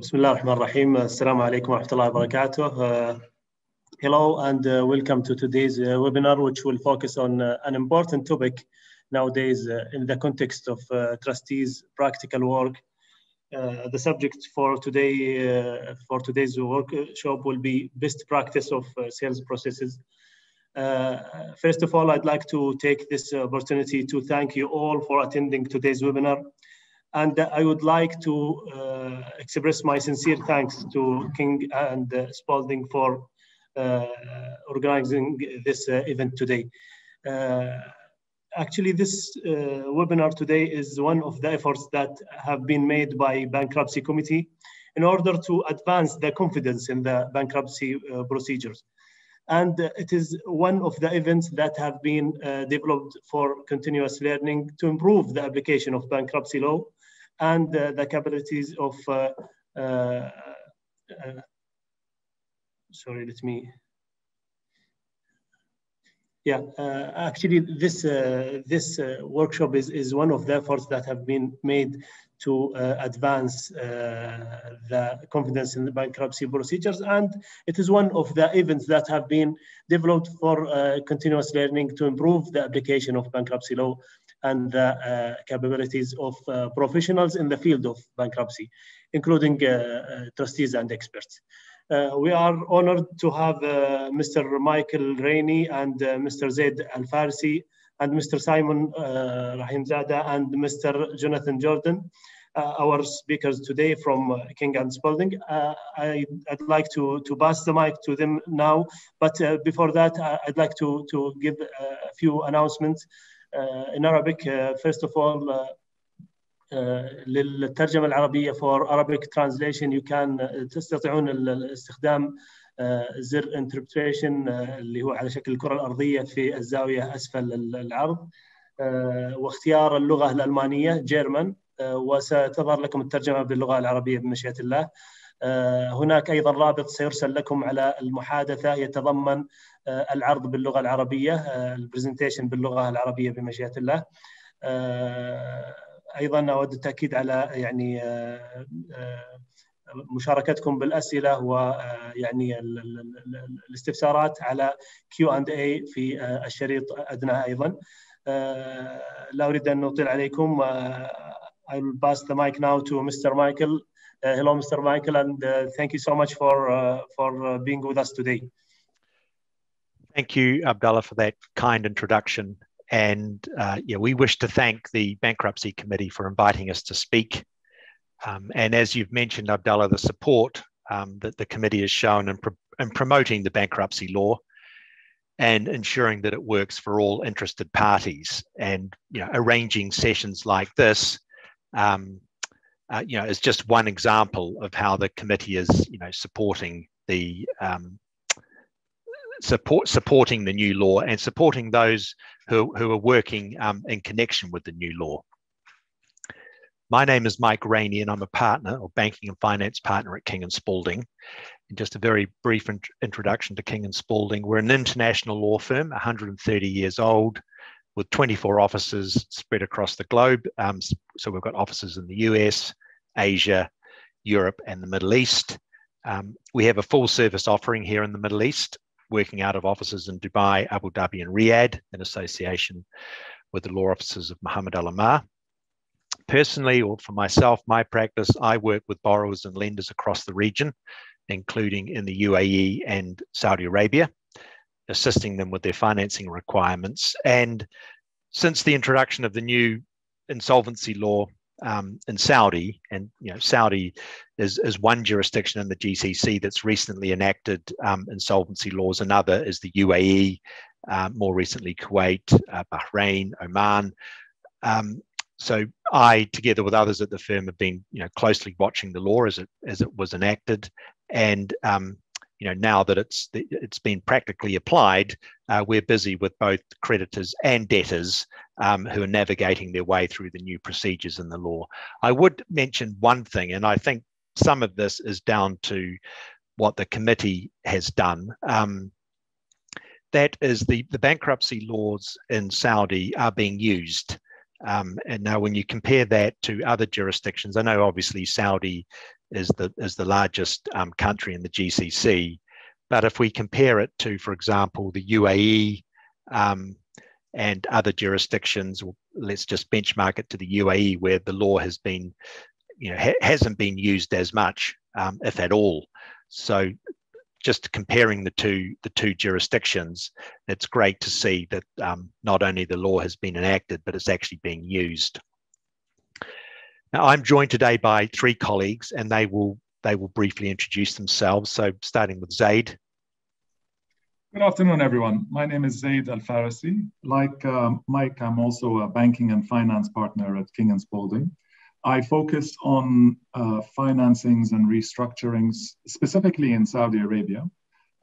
بسم الله الرحمن الرحيم السلام عليكم ورحمة الله وبركاته uh, Hello and uh, welcome to today's uh, webinar which will focus on an important topic nowadays in the context of trustees practical work the subject for today for today's workshop will be best practice of sales processes first of all I'd like to take this opportunity to thank you all for attending today's webinar and I would like to uh, express my sincere thanks to King and uh, Spalding for uh, organizing this event today. actually, this webinar today is one of the efforts that have been made by Bankruptcy Committee in order to advance the confidence in the bankruptcy procedures and it is one of the events that have been uh, developed for continuous learning to improve the application of bankruptcy law and uh, the capabilities of uh, uh, sorry let me yeah uh, actually this uh, this uh, workshop is is one of the efforts that have been made to advance the confidence in the bankruptcy procedures. And it is one of the events that have been developed for continuous learning to improve the application of bankruptcy law and the uh, capabilities of uh, professionals in the field of bankruptcy, including uh, trustees and experts. we are honored to have Mr. Michael Rainey and Mr. Zaid Al Farsi and Mr. Simon Rahimzada and Mr. Jonathan Jordan. Uh, our speakers today from uh, King and Spalding. Uh, I, would like to, to pass the mic to them now, but before that, I'd like to, to give a few announcements. In Arabic, first of all, للترجمة العربية for Arabic translation you can تستطيعون الاستخدام زر interpretation اللي هو على شكل الكرة الأرضية في الزاوية أسفل العرض. واختيار اللغة الألمانية German وستظهر لكم الترجمة باللغة العربية بمشيئة الله. هناك أيضا رابط سيرسل لكم على المحادثة يتضمن العرض باللغة العربية البرزنتيشن باللغة العربية بمشيئة الله أيضا أود التأكيد على يعني مشاركتكم بالأسئلة ويعني الاستفسارات على كيو اند اي في الشريط أدنى أيضا لا أريد أن أطيل عليكم I will pass the mic now to Mr. Michael. Uh, hello, Mr. Michael, and uh, thank you so much for uh, for being with us today. Thank you, Abdullah, for that kind introduction. And uh, yeah, we wish to thank the Bankruptcy Committee for inviting us to speak. Um, and as you've mentioned, Abdullah, the support um, that the committee has shown in, pro in, promoting the bankruptcy law and ensuring that it works for all interested parties. And you know, arranging sessions like this, um, uh, you know, is just one example of how the committee is, you know, supporting the um, support supporting the new law and supporting those who, who are working um, in connection with the new law. My name is Mike Rainey and I'm a partner or banking and finance partner at King and Spalding. And just a very brief int introduction to King and Spalding. We're an international law firm, 130 years old, with 24 offices spread across the globe. Um, so we've got offices in the US, Asia, Europe, and the Middle East. Um, we have a full service offering here in the Middle East working out of offices in Dubai, Abu Dhabi, and Riyadh in association with the law offices of Mohammed Al Amar. Personally, or for myself, my practice, I work with borrowers and lenders across the region, including in the UAE and Saudi Arabia, assisting them with their financing requirements. And since the introduction of the new insolvency law um, in Saudi, and you know, Saudi is, is one jurisdiction in the GCC that's recently enacted um, insolvency laws. Another is the UAE, uh, more recently Kuwait, uh, Bahrain, Oman. Um, so I, together with others at the firm, have been you know closely watching the law as it as it was enacted, and um, you know now that it's it's been practically applied, uh, we're busy with both creditors and debtors um, who are navigating their way through the new procedures in the law. I would mention one thing, and I think some of this is down to what the committee has done. Um, that is the, the bankruptcy laws in Saudi are being used Um, and now, when you compare that to other jurisdictions, I know obviously Saudi is the is the largest um, country in the GCC, but if we compare it to, for example, the UAE um, and other jurisdictions, let's just benchmark it to the UAE, where the law has been, you know, ha- hasn't been used as much, um, if at all. So just comparing the two the two jurisdictions, it's great to see that um, not only the law has been enacted, but it's actually being used. Now, I'm joined today by three colleagues, and they will they will briefly introduce themselves. So, starting with Zaid. Good afternoon, everyone. My name is Zaid Al Farisi. Like um, Mike, I'm also a banking and finance partner at King and Spalding. I focus on uh, financings and restructurings, specifically in Saudi Arabia,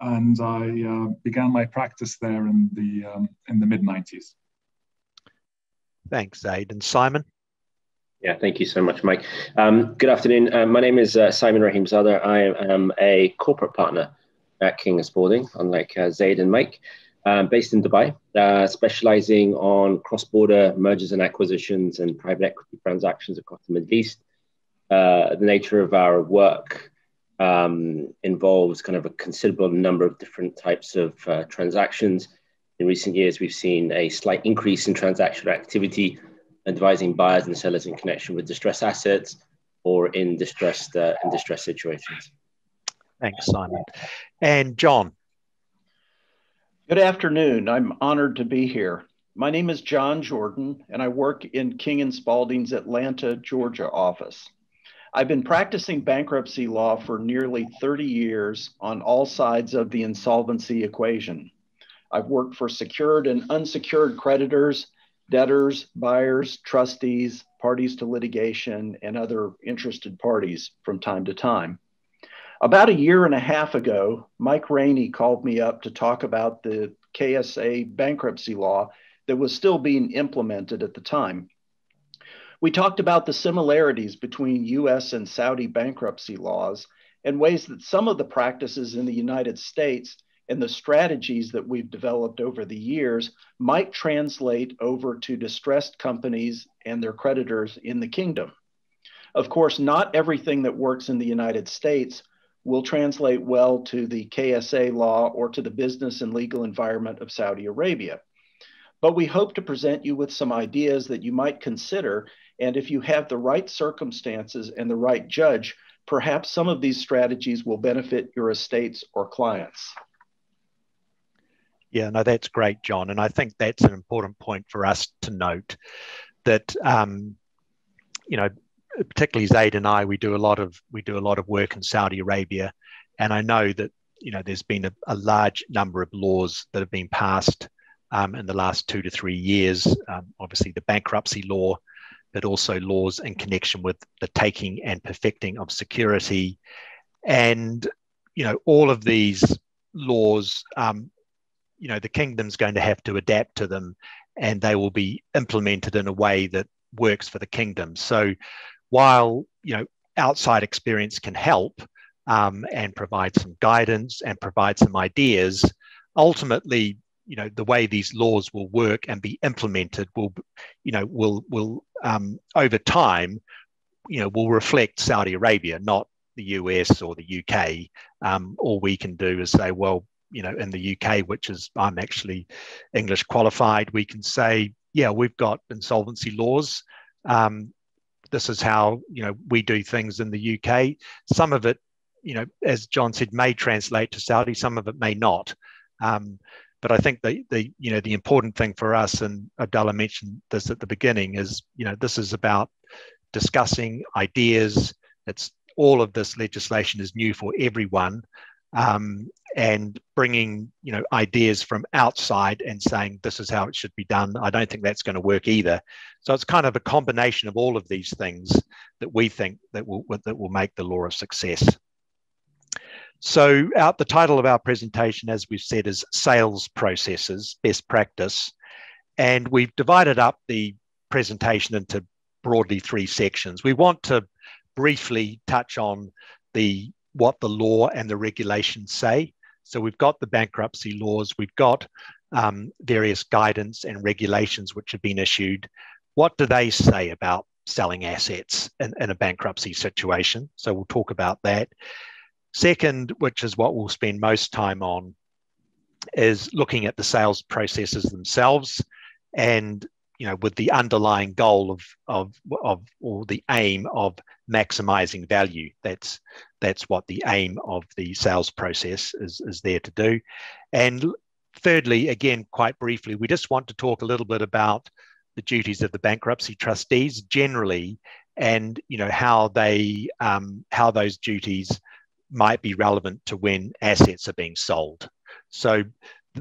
and I uh, began my practice there in the um, in the mid '90s. Thanks, Zaid and Simon. Yeah, thank you so much, Mike. Um, good afternoon. Uh, my name is uh, Simon Rahim Zadar. I am a corporate partner at King Spalding, unlike uh, Zaid and Mike um, based in Dubai, uh, specializing on cross border mergers and acquisitions and private equity transactions across the Middle East. Uh, the nature of our work um, involves kind of a considerable number of different types of uh, transactions. In recent years, we've seen a slight increase in transactional activity, advising buyers and sellers in connection with distressed assets or in distressed uh, in distressed situations. Thanks, Simon. And John, Good afternoon. I'm honored to be here. My name is John Jordan, and I work in King and Spalding's Atlanta, Georgia office. I've been practicing bankruptcy law for nearly 30 years on all sides of the insolvency equation. I've worked for secured and unsecured creditors, debtors, buyers, trustees, parties to litigation, and other interested parties from time to time. About a year and a half ago, Mike Rainey called me up to talk about the KSA bankruptcy law that was still being implemented at the time. We talked about the similarities between US and Saudi bankruptcy laws and ways that some of the practices in the United States and the strategies that we've developed over the years might translate over to distressed companies and their creditors in the kingdom. Of course, not everything that works in the United States will translate well to the KSA law or to the business and legal environment of Saudi Arabia. But we hope to present you with some ideas that you might consider. And if you have the right circumstances and the right judge, perhaps some of these strategies will benefit your estates or clients. Yeah, no, that's great, John. And I think that's an important point for us to note that, um, you know, particularly Zaid and I, we do a lot of we do a lot of work in Saudi Arabia, and I know that you know there's been a, a large number of laws that have been passed um, in the last two to three years. Um, obviously, the bankruptcy law, but also laws in connection with the taking and perfecting of security, and you know all of these laws. Um, you know the kingdom's going to have to adapt to them, and they will be implemented in a way that works for the kingdom. So while you know outside experience can help um, and provide some guidance and provide some ideas, ultimately, you know, the way these laws will work and be implemented will, you know, will will um, over time, you know, will reflect Saudi Arabia, not the US or the UK. Um, all we can do is say, well, you know, in the UK, which is I'm actually English qualified, we can say, yeah, we've got insolvency laws. Um, this is how you know we do things in the UK. Some of it, you know, as John said, may translate to Saudi. Some of it may not. Um, but I think the the you know the important thing for us, and Abdullah mentioned this at the beginning, is you know this is about discussing ideas. It's all of this legislation is new for everyone, um, and bringing you know ideas from outside and saying this is how it should be done. I don't think that's going to work either. So it's kind of a combination of all of these things that we think that will that will make the law a success. So out the title of our presentation as we've said is sales processes best practice. And we've divided up the presentation into broadly three sections. We want to briefly touch on the what the law and the regulations say so we've got the bankruptcy laws, we've got um, various guidance and regulations which have been issued. what do they say about selling assets in, in a bankruptcy situation? So we'll talk about that. Second, which is what we'll spend most time on, is looking at the sales processes themselves and you know with the underlying goal of of of or the aim of maximizing value that's that's what the aim of the sales process is is there to do. And thirdly again quite briefly we just want to talk a little bit about the duties of the bankruptcy trustees generally and you know how they um, how those duties might be relevant to when assets are being sold. So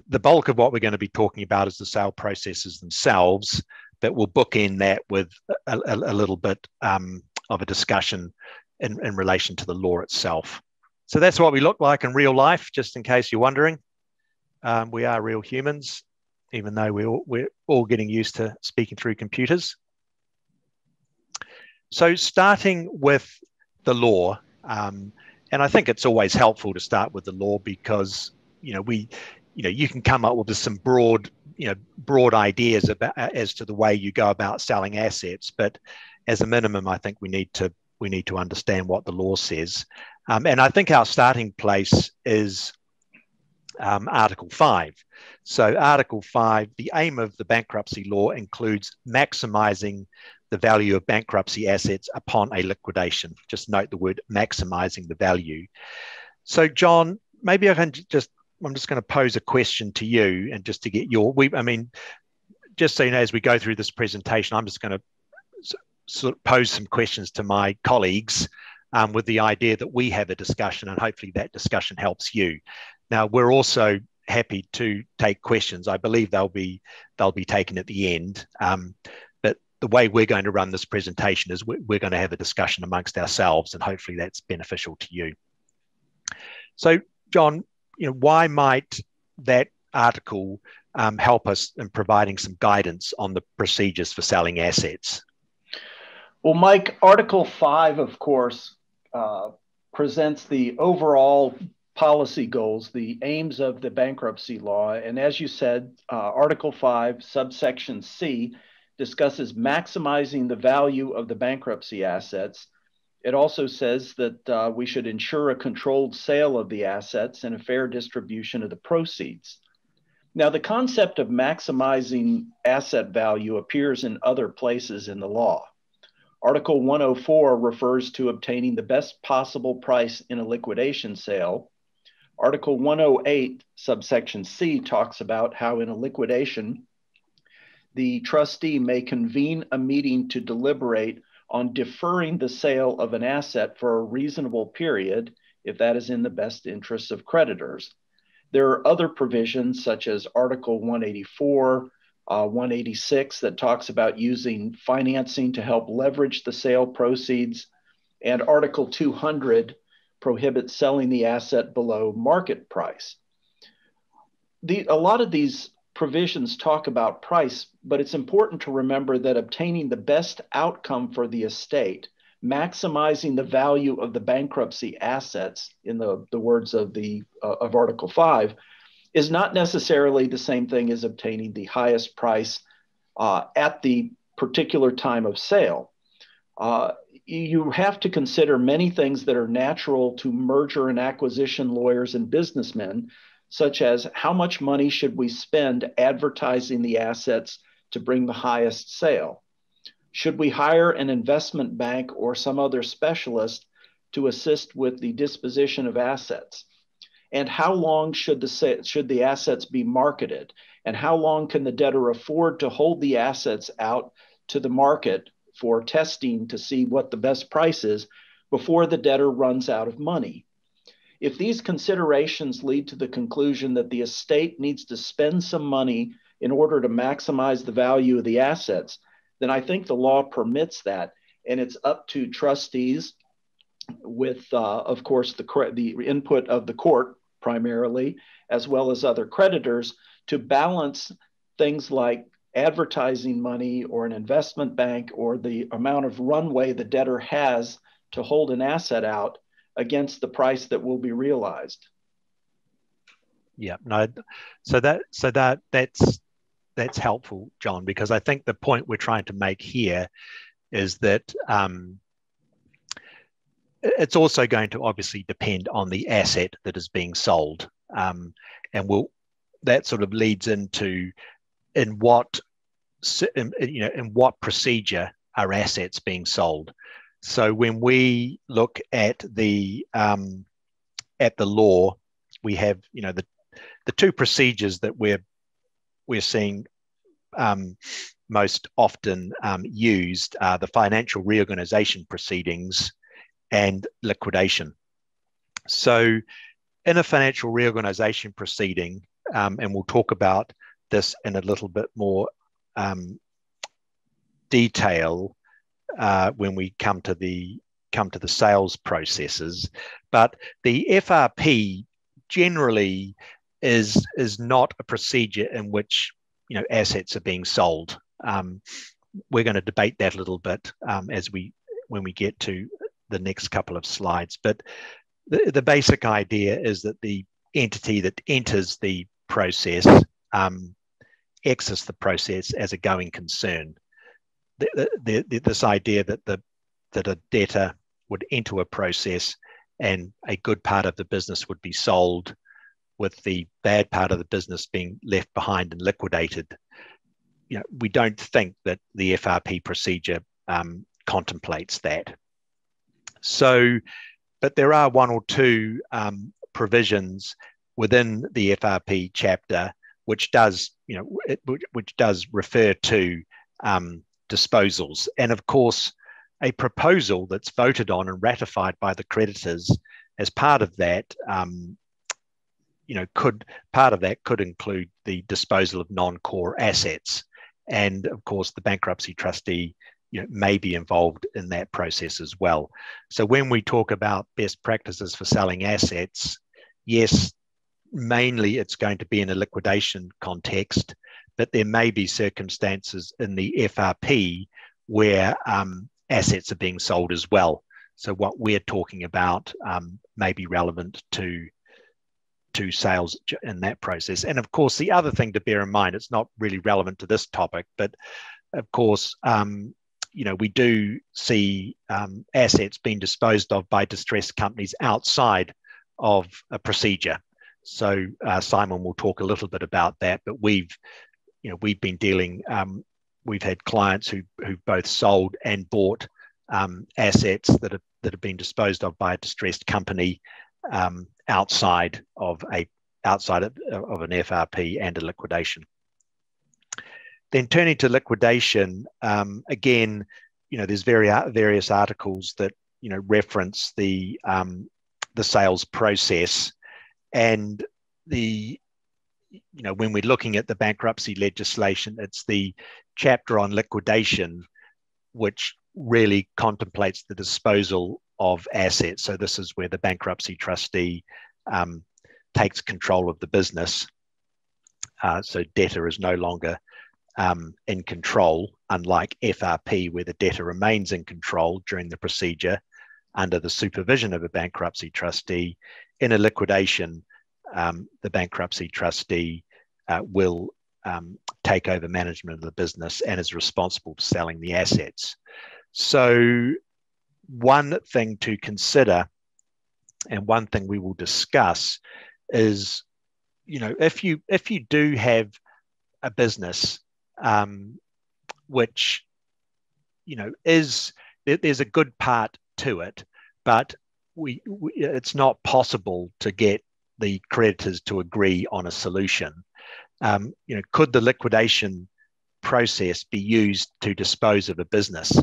the bulk of what we're going to be talking about is the sale processes themselves, but we'll book in that with a, a, a little bit um, of a discussion in, in relation to the law itself. So that's what we look like in real life, just in case you're wondering. Um, we are real humans, even though we're all, we're all getting used to speaking through computers. So starting with the law, um, and I think it's always helpful to start with the law because you know we you know you can come up with some broad you know broad ideas about as to the way you go about selling assets but as a minimum i think we need to we need to understand what the law says. Um, and i think our starting place is um, article 5 so article 5 the aim of the bankruptcy law includes maximizing the value of bankruptcy assets upon a liquidation. Just note the word maximizing the value. So john maybe i can just I'm just going to pose a question to you and just to get your, we, I mean, just so you know, as we go through this presentation, I'm just going to sort of pose some questions to my colleagues um, with the idea that we have a discussion and hopefully that discussion helps you. Now, we're also happy to take questions. I believe they'll be they'll be taken at the end. Um, but the way we're going to run this presentation is we're, we're going to have a discussion amongst ourselves, and hopefully that's beneficial to you. So, John, you know, why might that article um, help us in providing some guidance on the procedures for selling assets? Well, Mike, Article 5, of course, uh, presents the overall policy goals, the aims of the bankruptcy law. And as you said, uh, Article 5, subsection C, discusses maximizing the value of the bankruptcy assets it also says that uh, we should ensure a controlled sale of the assets and a fair distribution of the proceeds. Now, the concept of maximizing asset value appears in other places in the law. Article 104 refers to obtaining the best possible price in a liquidation sale. Article 108, subsection C, talks about how in a liquidation, the trustee may convene a meeting to deliberate on deferring the sale of an asset for a reasonable period if that is in the best interests of creditors. There are other provisions such as Article 184, uh, 186 that talks about using financing to help leverage the sale proceeds, and Article 200 prohibits selling the asset below market price. The, a lot of these provisions talk about price, but it's important to remember that obtaining the best outcome for the estate, maximizing the value of the bankruptcy assets, in the, the words of, the, uh, of Article 5, is not necessarily the same thing as obtaining the highest price uh, at the particular time of sale. Uh, you have to consider many things that are natural to merger and acquisition lawyers and businessmen, such as how much money should we spend advertising the assets to bring the highest sale? Should we hire an investment bank or some other specialist to assist with the disposition of assets? And how long should the, should the assets be marketed? And how long can the debtor afford to hold the assets out to the market for testing to see what the best price is before the debtor runs out of money? If these considerations lead to the conclusion that the estate needs to spend some money in order to maximize the value of the assets, then I think the law permits that. And it's up to trustees, with, uh, of course, the, the input of the court primarily, as well as other creditors, to balance things like advertising money or an investment bank or the amount of runway the debtor has to hold an asset out against the price that will be realized. Yeah, no. So that so that that's that's helpful, John, because I think the point we're trying to make here is that um, it's also going to obviously depend on the asset that is being sold, um, and will that sort of leads into in what you know in what procedure are assets being sold. So when we look at the um, at the law, we have you know the the two procedures that we're we're seeing um, most often um, used are the financial reorganization proceedings and liquidation. So, in a financial reorganization proceeding, um, and we'll talk about this in a little bit more um, detail uh, when we come to the come to the sales processes. But the FRP generally is is not a procedure in which you know assets are being sold. Um, we're going to debate that a little bit um, as we when we get to the next couple of slides. But the, the basic idea is that the entity that enters the process um, exits the process as a going concern. The, the, this idea that the that a debtor would enter a process and a good part of the business would be sold with the bad part of the business being left behind and liquidated. You know, we don't think that the FRP procedure um, contemplates that. So, but there are one or two um, provisions within the FRP chapter which does, you know, it, which does refer to um, disposals, and of course, a proposal that's voted on and ratified by the creditors as part of that um, you know could part of that could include the disposal of non-core assets. And of course the bankruptcy trustee you know, may be involved in that process as well. So when we talk about best practices for selling assets, yes, mainly it's going to be in a liquidation context, but there may be circumstances in the FRP where um, assets are being sold as well. So what we're talking about um, may be relevant to to sales in that process. And of course, the other thing to bear in mind, it's not really relevant to this topic, but of course, um, you know, we do see um, assets being disposed of by distressed companies outside of a procedure. So uh, Simon will talk a little bit about that, but we've, you know, we've been dealing. Um, we've had clients who who've both sold and bought um, assets that have that have been disposed of by a distressed company um, outside of a outside of, of an FRP and a liquidation. Then turning to liquidation, um, again, you know, there's very, various articles that you know reference the um, the sales process, and the you know when we're looking at the bankruptcy legislation, it's the chapter on liquidation, which really contemplates the disposal of assets. So this is where the bankruptcy trustee um, takes control of the business. Uh, so debtor is no longer um, in control, unlike FRP, where the debtor remains in control during the procedure under the supervision of a bankruptcy trustee. In a liquidation, um, the bankruptcy trustee uh, will um, take over management of the business and is responsible for selling the assets. So one thing to consider and one thing we will discuss is you know if you if you do have a business um, which you know is there's a good part to it but we, we, it's not possible to get the creditors to agree on a solution um, you know could the liquidation process be used to dispose of a business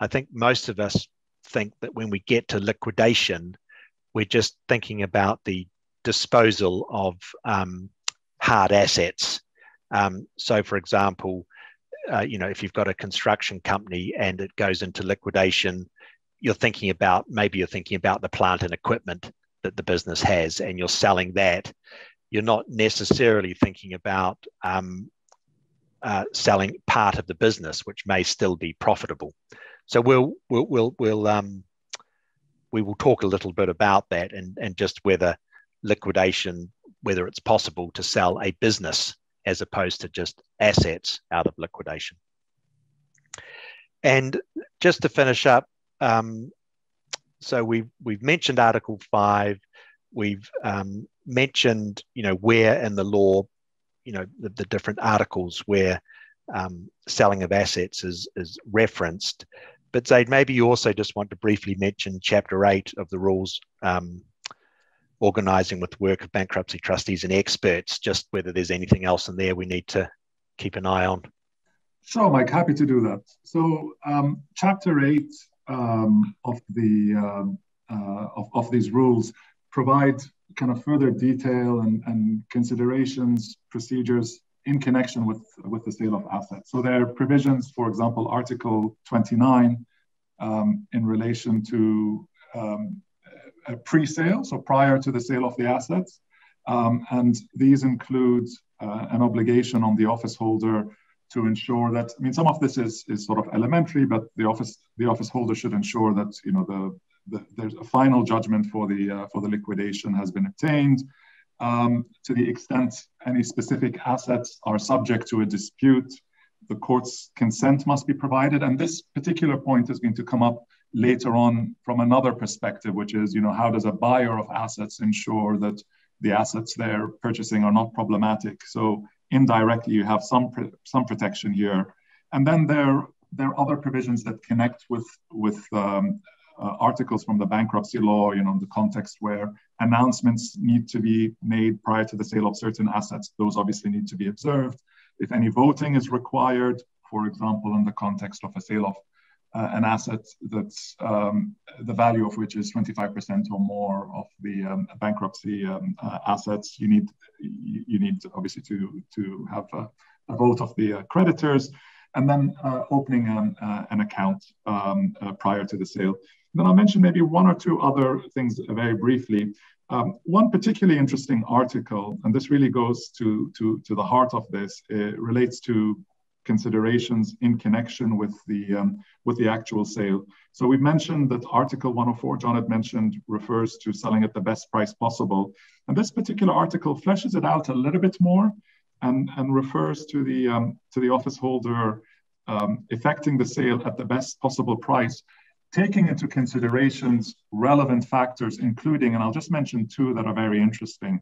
i think most of us think that when we get to liquidation, we're just thinking about the disposal of um, hard assets. Um, so, for example, uh, you know, if you've got a construction company and it goes into liquidation, you're thinking about maybe you're thinking about the plant and equipment that the business has, and you're selling that. You're not necessarily thinking about um, uh, selling part of the business, which may still be profitable. So we'll we'll we'll, we'll um, we will talk a little bit about that and and just whether liquidation, whether it's possible to sell a business as opposed to just assets out of liquidation. And just to finish up, um, so we've we've mentioned Article Five, we've um, mentioned you know where in the law, you know the, the different articles where um, selling of assets is is referenced. But Zaid, maybe you also just want to briefly mention Chapter Eight of the rules um, organising with work of bankruptcy trustees and experts, just whether there's anything else in there we need to keep an eye on. Sure, Mike, happy to do that. So, um, Chapter 8 um, of, the, um, uh, of, of these rules provide kind of further detail and, and considerations, procedures in connection with, with the sale of assets. So there are provisions, for example, Article 29 um, in relation to um, pre-sale, so prior to the sale of the assets. Um, and these include uh, an obligation on the office holder to ensure that, I mean, some of this is, is sort of elementary, but the office, the office holder should ensure that, you know, the, the there's a final judgment for the, uh, for the liquidation has been obtained. Um, to the extent any specific assets are subject to a dispute, the court's consent must be provided. And this particular point is going to come up later on from another perspective, which is, you know, how does a buyer of assets ensure that the assets they're purchasing are not problematic? So indirectly, you have some some protection here, and then there there are other provisions that connect with with um, uh, articles from the bankruptcy law. You know, in the context where announcements need to be made prior to the sale of certain assets, those obviously need to be observed. If any voting is required, for example, in the context of a sale of uh, an asset that's um, the value of which is 25% or more of the um, bankruptcy um, uh, assets. You need you need obviously to to have a, a vote of the uh, creditors, and then uh, opening an, uh, an account um, uh, prior to the sale. And then I'll mention maybe one or two other things very briefly. Um, one particularly interesting article, and this really goes to, to, to the heart of this, relates to considerations in connection with the um, with the actual sale. So we've mentioned that Article 104, John had mentioned, refers to selling at the best price possible, and this particular article fleshes it out a little bit more, and and refers to the um, to the office holder um, effecting the sale at the best possible price. Taking into considerations relevant factors, including, and I'll just mention two that are very interesting.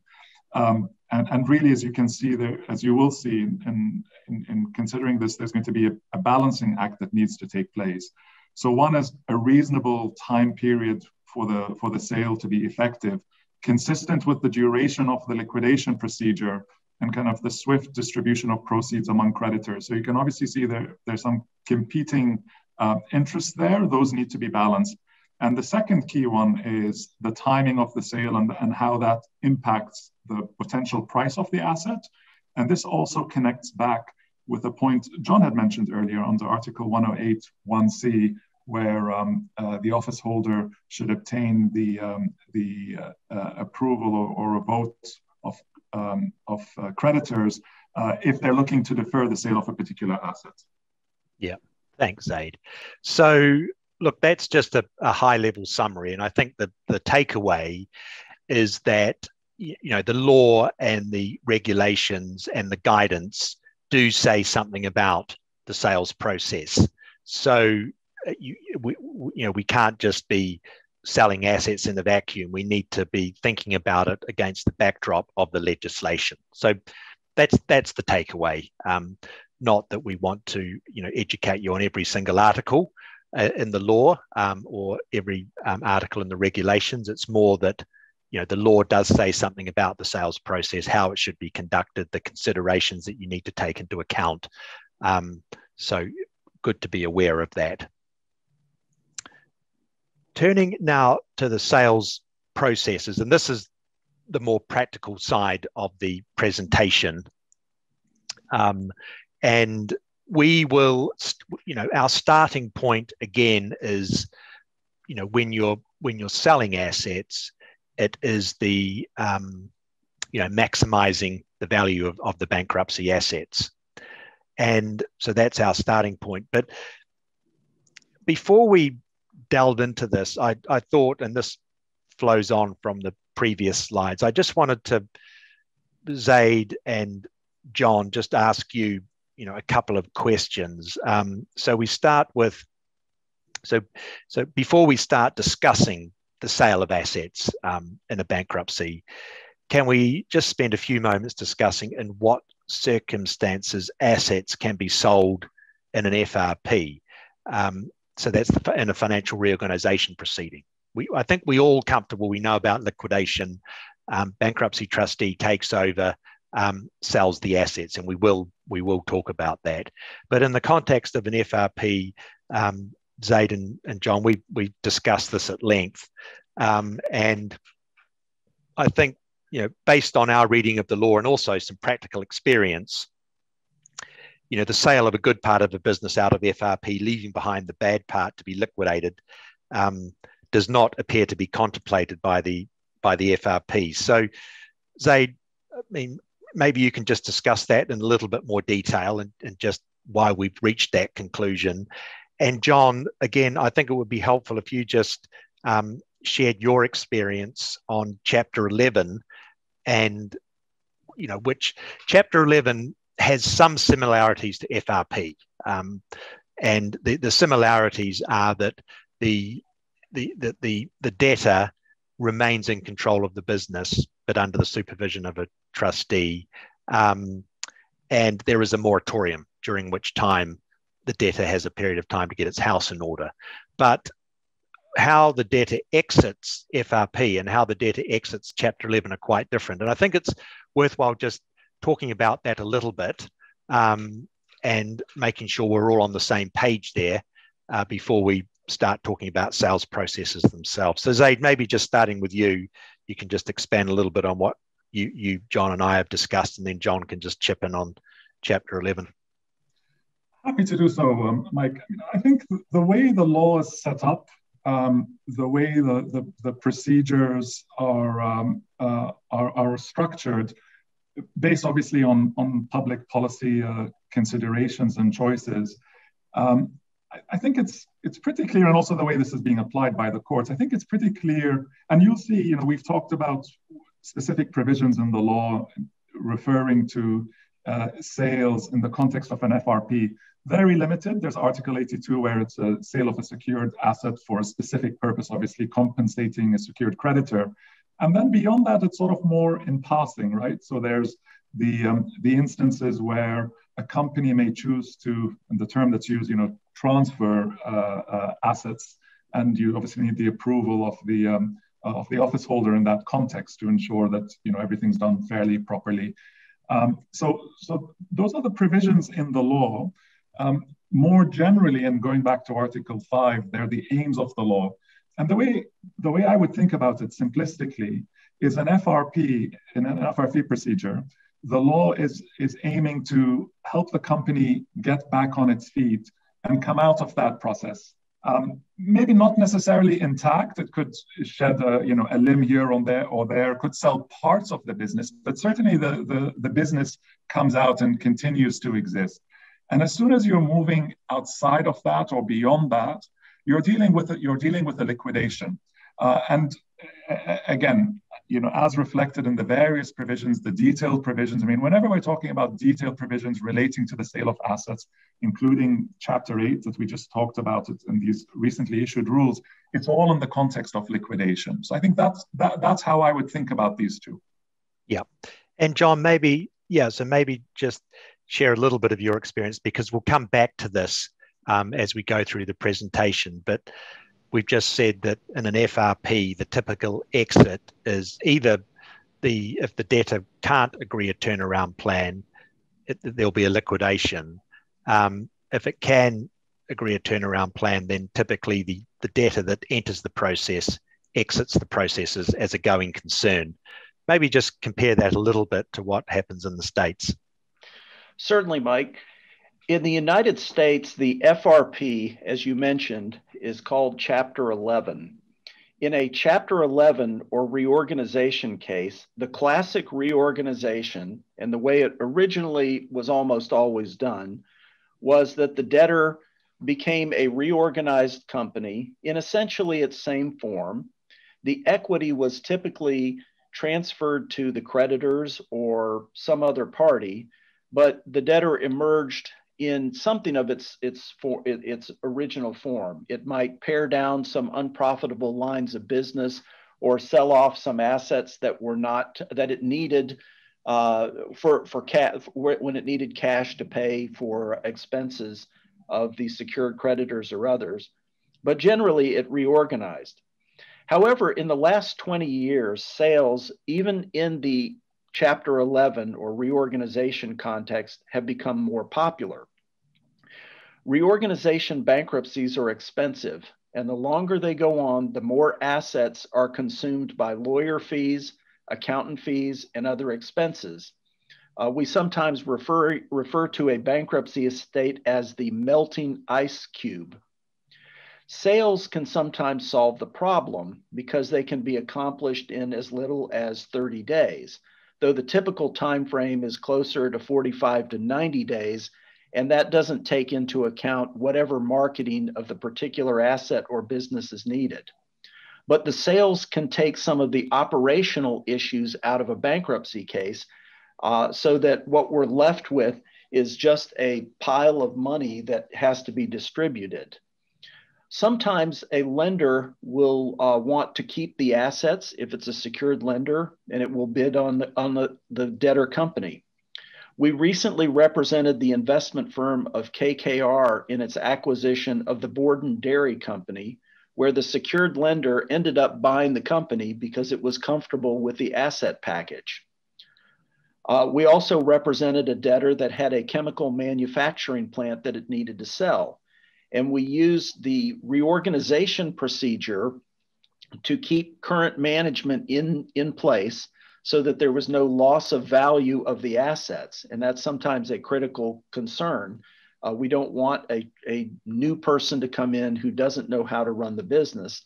Um, and, and, really, as you can see there, as you will see in, in, in considering this, there's going to be a, a, balancing act that needs to take place. So one is a reasonable time period for the, for the sale to be effective, consistent with the duration of the liquidation procedure and kind of the swift distribution of proceeds among creditors. So you can obviously see there, there's some competing uh, interests there. Those need to be balanced. And the second key one is the timing of the sale and, and how that impacts the potential price of the asset. And this also connects back with a point John had mentioned earlier under Article 108 1C, where um, uh, the office holder should obtain the, um, the uh, uh, approval or, or, a vote of, um, of uh, creditors uh, if they're looking to defer the sale of a particular asset. Yeah, thanks, Zaid. So look, that's just a, a high level summary. And I think the, the takeaway is that you know the law and the regulations and the guidance do say something about the sales process. So uh, you, we, you know we can't just be selling assets in the vacuum. We need to be thinking about it against the backdrop of the legislation. So that's that's the takeaway. Um, not that we want to you know educate you on every single article, uh, in the law um, or every um, article in the regulations. It's more that you know the law does say something about the sales process, how it should be conducted, the considerations that you need to take into account. Um, so good to be aware of that. Turning now to the sales processes, and this is the more practical side of the presentation. Um, and we will you know our starting point again is you know when you're when you're selling assets it is the um, you know maximizing the value of, of the bankruptcy assets and so that's our starting point but before we delved into this i, I thought and this flows on from the previous slides i just wanted to zaid and John, just ask you, you know, a couple of questions. Um, so we start with, so so before we start discussing the sale of assets um, in a bankruptcy, can we just spend a few moments discussing in what circumstances assets can be sold in an FRP? Um, so that's the, in a financial reorganization proceeding. We, I think we all comfortable. We know about liquidation. Um, bankruptcy trustee takes over, um, sells the assets, and we will we will talk about that. But in the context of an FRP, um, Zaid and, and, John, we we discussed this at length, um, and I think you know based on our reading of the law and also some practical experience, you know, the sale of a good part of a business out of FRP, leaving behind the bad part to be liquidated, um, does not appear to be contemplated by the by the FRP. So, Zaid, I mean, maybe you can just discuss that in a little bit more detail and, and just why we've reached that conclusion. And John, again, I think it would be helpful if you just um, shared your experience on Chapter 11 and you know which chapter 11 has some similarities to FRP. Um, and the, the similarities are that the, the, the, the, the debtor remains in control of the business, but under the supervision of a trustee. Um, and there is a moratorium during which time the debtor has a period of time to get its house in order. But how the debtor exits FRP and how the debtor exits Chapter 11 are quite different. And I think it's worthwhile just talking about that a little bit um, and making sure we're all on the same page there uh, before we start talking about sales processes themselves. So Zaid, maybe just starting with you, you can just expand a little bit on what you, you John and I have discussed, and then John can just chip in on chapter 11. Happy to do so, um, Mike. I think the way the law is set up, um, the way the, the, the procedures are, um, uh, are, are structured, based obviously on, on public policy uh, considerations and choices, um, I, I, think it's it's pretty clear, and also the way this is being applied by the courts, I think it's pretty clear. And you'll see, you know, we've talked about specific provisions in the law referring to uh, sales in the context of an FRP. Very limited. There's Article 82 where it's a sale of a secured asset for a specific purpose, obviously compensating a secured creditor. And then beyond that, it's sort of more in passing, right? So there's the um, the instances where a company may choose to, and the term that's used, you know, transfer uh, uh, assets, and you obviously need the approval of the um, uh, of the office holder in that context to ensure that you know everything's done fairly, properly. Um, so, so those are the provisions in the law. Um, more generally, and going back to Article 5, they're the aims of the law. And the way the way I would think about it simplistically is an FRP in an FRP procedure. The law is is aiming to help the company get back on its feet and come out of that process. Um, maybe not necessarily intact. It could shed a you know a limb here or there or there. Could sell parts of the business, but certainly the the, the business comes out and continues to exist. And as soon as you're moving outside of that or beyond that, you're dealing with you're dealing with a liquidation. Uh, and again, you know, as reflected in the various provisions, the detailed provisions. I mean, whenever we're talking about detailed provisions relating to the sale of assets, including Chapter 8 that we just talked about in these recently issued rules, it's all in the context of liquidation. So I think that's that, that's how I would think about these two. Yeah. And John, maybe, yeah, so maybe just share a little bit of your experience because we'll come back to this um, as we go through the presentation. But we've just said that in an FRP, the typical exit is either the if the debtor can't agree a turnaround plan, it, there'll be a liquidation. Um, if it can agree a turnaround plan, then typically the, the debtor that enters the process exits the process as, as a going concern. Maybe just compare that a little bit to what happens in the States. Certainly, Mike. In the United States, the FRP, as you mentioned, is called Chapter 11. In a Chapter 11 or reorganization case, the classic reorganization and the way it originally was almost always done was that the debtor became a reorganized company in essentially its same form. The equity was typically transferred to the creditors or some other party but the debtor emerged in something of its its for its original form. It might pare down some unprofitable lines of business or sell off some assets that were not that it needed uh, for for when it needed cash to pay for expenses of the secured creditors or others. But generally, it reorganized. However, in the last 20 years, sales, even in the Chapter 11 or reorganization context, have become more popular. Reorganization bankruptcies are expensive, and the longer they go on, the more assets are consumed by lawyer fees, accountant fees, and other expenses. Uh, we sometimes refer, refer to a bankruptcy estate as the melting ice cube. Sales can sometimes solve the problem because they can be accomplished in as little as 30 days, though the typical time frame is closer to 45 to 90 days and that doesn't take into account whatever marketing of the particular asset or business is needed. But the sales can take some of the operational issues out of a bankruptcy case uh, so that what we're left with is just a pile of money that has to be distributed. Sometimes a lender will uh, want to keep the assets if it's a secured lender and it will bid on the, on the, the debtor company. We recently represented the investment firm of KKR in its acquisition of the Borden Dairy Company, where the secured lender ended up buying the company because it was comfortable with the asset package. Uh, we also represented a debtor that had a chemical manufacturing plant that it needed to sell. And we used the reorganization procedure to keep current management in, in place so that there was no loss of value of the assets. And that's sometimes a critical concern. Uh, we don't want a, a new person to come in who doesn't know how to run the business.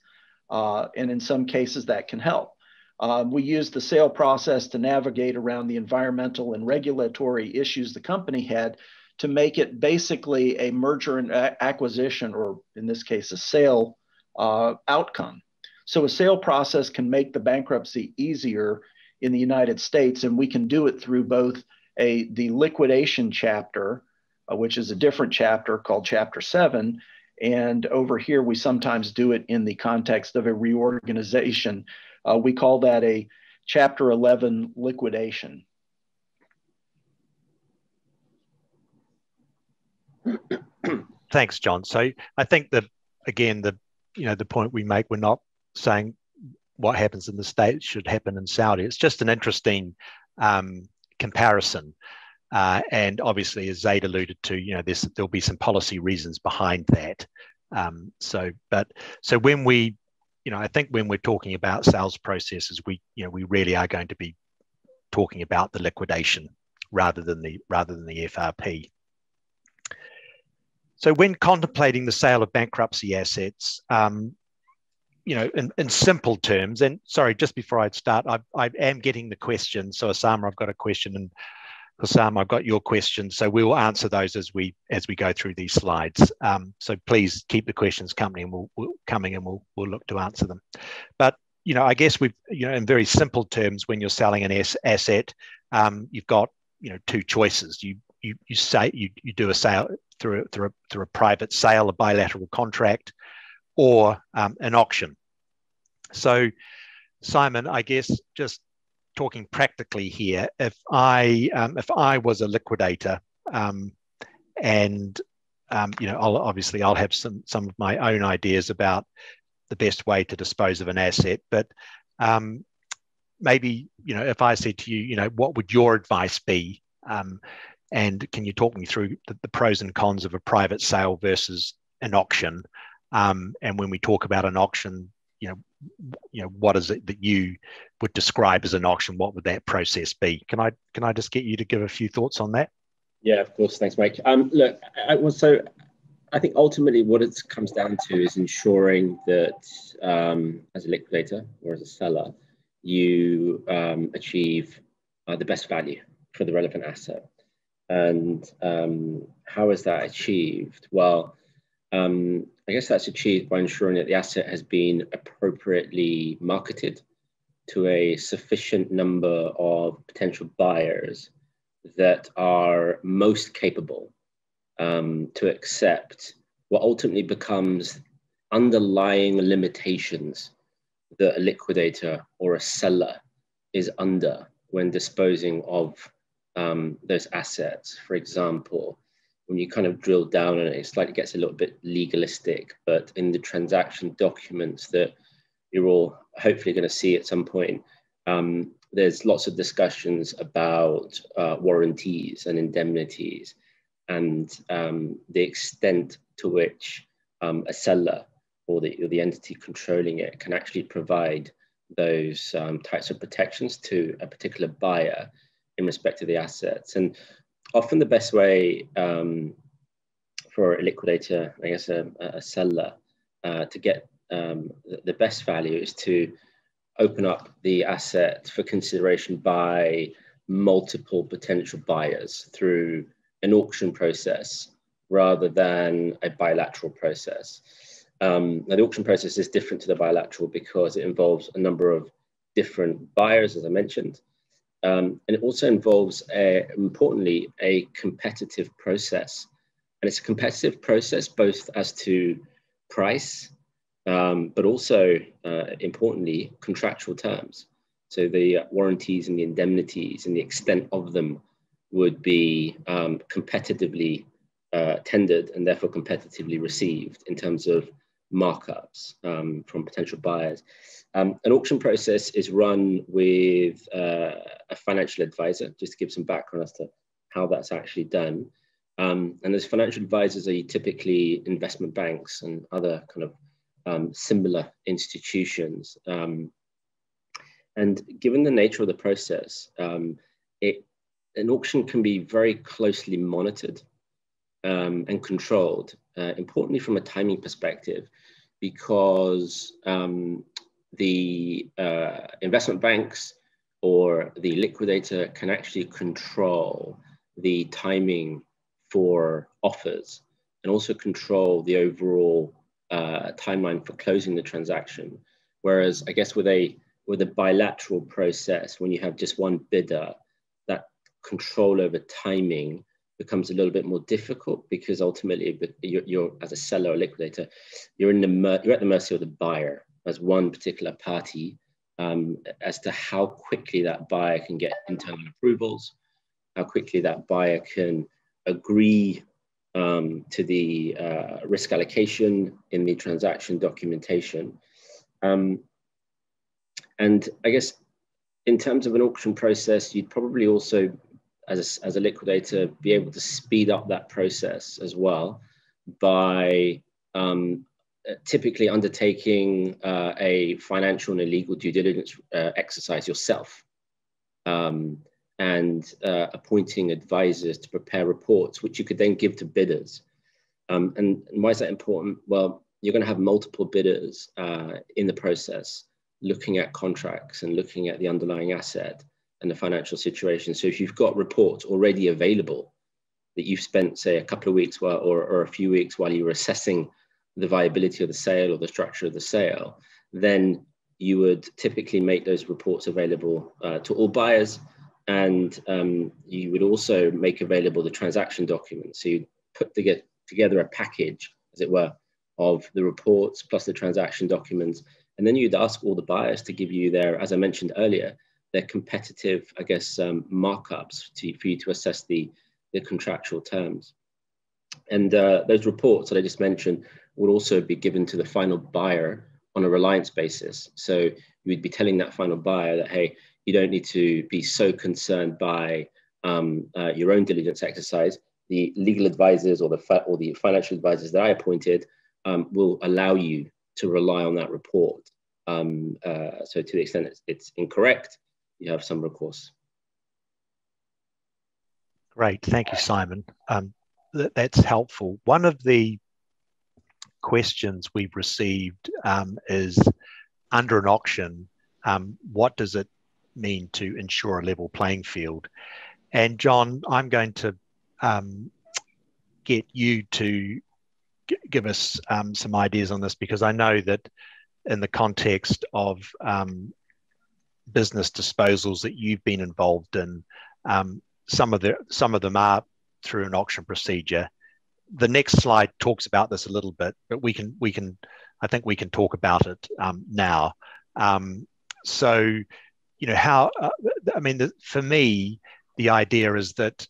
Uh, and in some cases, that can help. Um, we use the sale process to navigate around the environmental and regulatory issues the company had to make it basically a merger and acquisition, or in this case, a sale uh, outcome. So a sale process can make the bankruptcy easier in the United States, and we can do it through both a the liquidation chapter, uh, which is a different chapter called Chapter Seven, and over here we sometimes do it in the context of a reorganization. Uh, we call that a Chapter 11 liquidation. Thanks, John. So I think that again, the you know the point we make, we're not saying what happens in the States should happen in Saudi. It's just an interesting um, comparison. Uh, and obviously, as Zaid alluded to, you know, there'll be some policy reasons behind that. Um, so, but so when we, you know, I think when we're talking about sales processes, we, you know, we really are going to be talking about the liquidation rather than the rather than the FRP. So, when contemplating the sale of bankruptcy assets, um, you know, in, in simple terms, and sorry, just before I start, I, I am getting the question. So Osama, I've got a question, and Hussam, I've got your question. So we will answer those as we as we go through these slides. Um, so please keep the questions coming, and we'll, we'll coming, and we'll we'll look to answer them. But you know, I guess we've you know, in very simple terms, when you're selling an asset, um, you've got you know two choices. You you you say you you do a sale through through a, through a private sale, a bilateral contract, or um, an auction. So, Simon, I guess just talking practically here, if I um, if I was a liquidator, um, and um, you know, I'll, obviously I'll have some some of my own ideas about the best way to dispose of an asset, but um, maybe you know, if I said to you, you know, what would your advice be? And can you talk me through the, the, pros and cons of a private sale versus an auction? Um, and when we talk about an auction, you know, you know, what is it that you would describe as an auction? What would that process be? Can I can I just get you to give a few thoughts on that? Yeah, of course. Thanks, Mike. Um, look, I, well, so I think ultimately what it comes down to is ensuring that um, as a liquidator or as a seller, you um, achieve uh, the best value for the relevant asset. And um, how is that achieved? Well, um, I guess that's achieved by ensuring that the asset has been appropriately marketed to a sufficient number of potential buyers that are most capable um, to accept what ultimately becomes underlying limitations that a liquidator or a seller is under when disposing of um, those assets. For example, when you kind of drill down on it, it slightly gets a little bit legalistic, but in the transaction documents that you're all hopefully going to see at some point, um, there's lots of discussions about uh, warranties and indemnities and um, the extent to which um, a seller or the, or the entity controlling it can actually provide those um, types of protections to a particular buyer in respect to the assets. And often the best way um, for a liquidator, I guess a, a seller, uh, to get um, the best value is to open up the asset for consideration by multiple potential buyers through an auction process rather than a bilateral process. Um, now, the auction process is different to the bilateral because it involves a number of different buyers, as I mentioned. Um, and it also involves, a, importantly, a competitive process. And it's a competitive process both as to price, um, but also, uh, importantly, contractual terms. So the warranties and the indemnities and the extent of them would be um, competitively uh, tendered and therefore competitively received in terms of markups um, from potential buyers. Um, an auction process is run with uh, a financial advisor, just to give some background as to how that's actually done. Um, and those financial advisors are typically investment banks and other kind of um, similar institutions. Um, and given the nature of the process, um, it, an auction can be very closely monitored um, and controlled, uh, importantly from a timing perspective, because the uh, investment banks or the liquidator can actually control the timing for offers and also control the overall uh, timeline for closing the transaction. Whereas I guess with a with a bilateral process, when you have just one bidder, that control over timing becomes a little bit more difficult because ultimately you're, you're as a seller or liquidator, you're in the you're at the mercy of the buyer as one particular party um, as to how quickly that buyer can get internal approvals, how quickly that buyer can agree um, to the uh, risk allocation in the transaction documentation. Um, and I guess in terms of an auction process, you'd probably also as a, as a liquidator, be able to speed up that process as well by um, typically undertaking uh, a financial and a legal due diligence uh, exercise yourself um, and uh, appointing advisors to prepare reports, which you could then give to bidders. Um, and, and, why is that important? Well, you're going to have multiple bidders uh, in the process looking at contracts and looking at the underlying asset and the financial situation. So if you've got reports already available that you've spent, say, a couple of weeks while, or, or a few weeks while you were assessing the viability of the sale or the structure of the sale, then you would typically make those reports available uh, to all buyers. And um, you would also make available the transaction documents. So you put together, together a package, as it were, of the reports plus the transaction documents. And then you'd ask all the buyers to give you their, as I mentioned earlier, their competitive, I guess, um, markups to, for you to assess the, the contractual terms. And uh, those reports that I just mentioned would also be given to the final buyer on a reliance basis. So you would be telling that final buyer that, hey, you don't need to be so concerned by um, uh, your own diligence exercise. The legal advisors or the, or the financial advisors that I appointed um, will allow you to rely on that report. Um, uh, so to the extent it's, it's incorrect, you have some recourse. Great, thank you, Simon. Um, that, that's helpful. One of the questions we've received um, is under an auction, um, what does it mean to ensure a level playing field? And John, I'm going to um, get you to give us um, some ideas on this because I know that in the context of um, business disposals that you've been involved in, um, some of the some of them are through an auction procedure. The next slide talks about this a little bit, but we can we can I think we can talk about it um, now. Um, so, you know, how uh, I mean, the, for me, the idea is that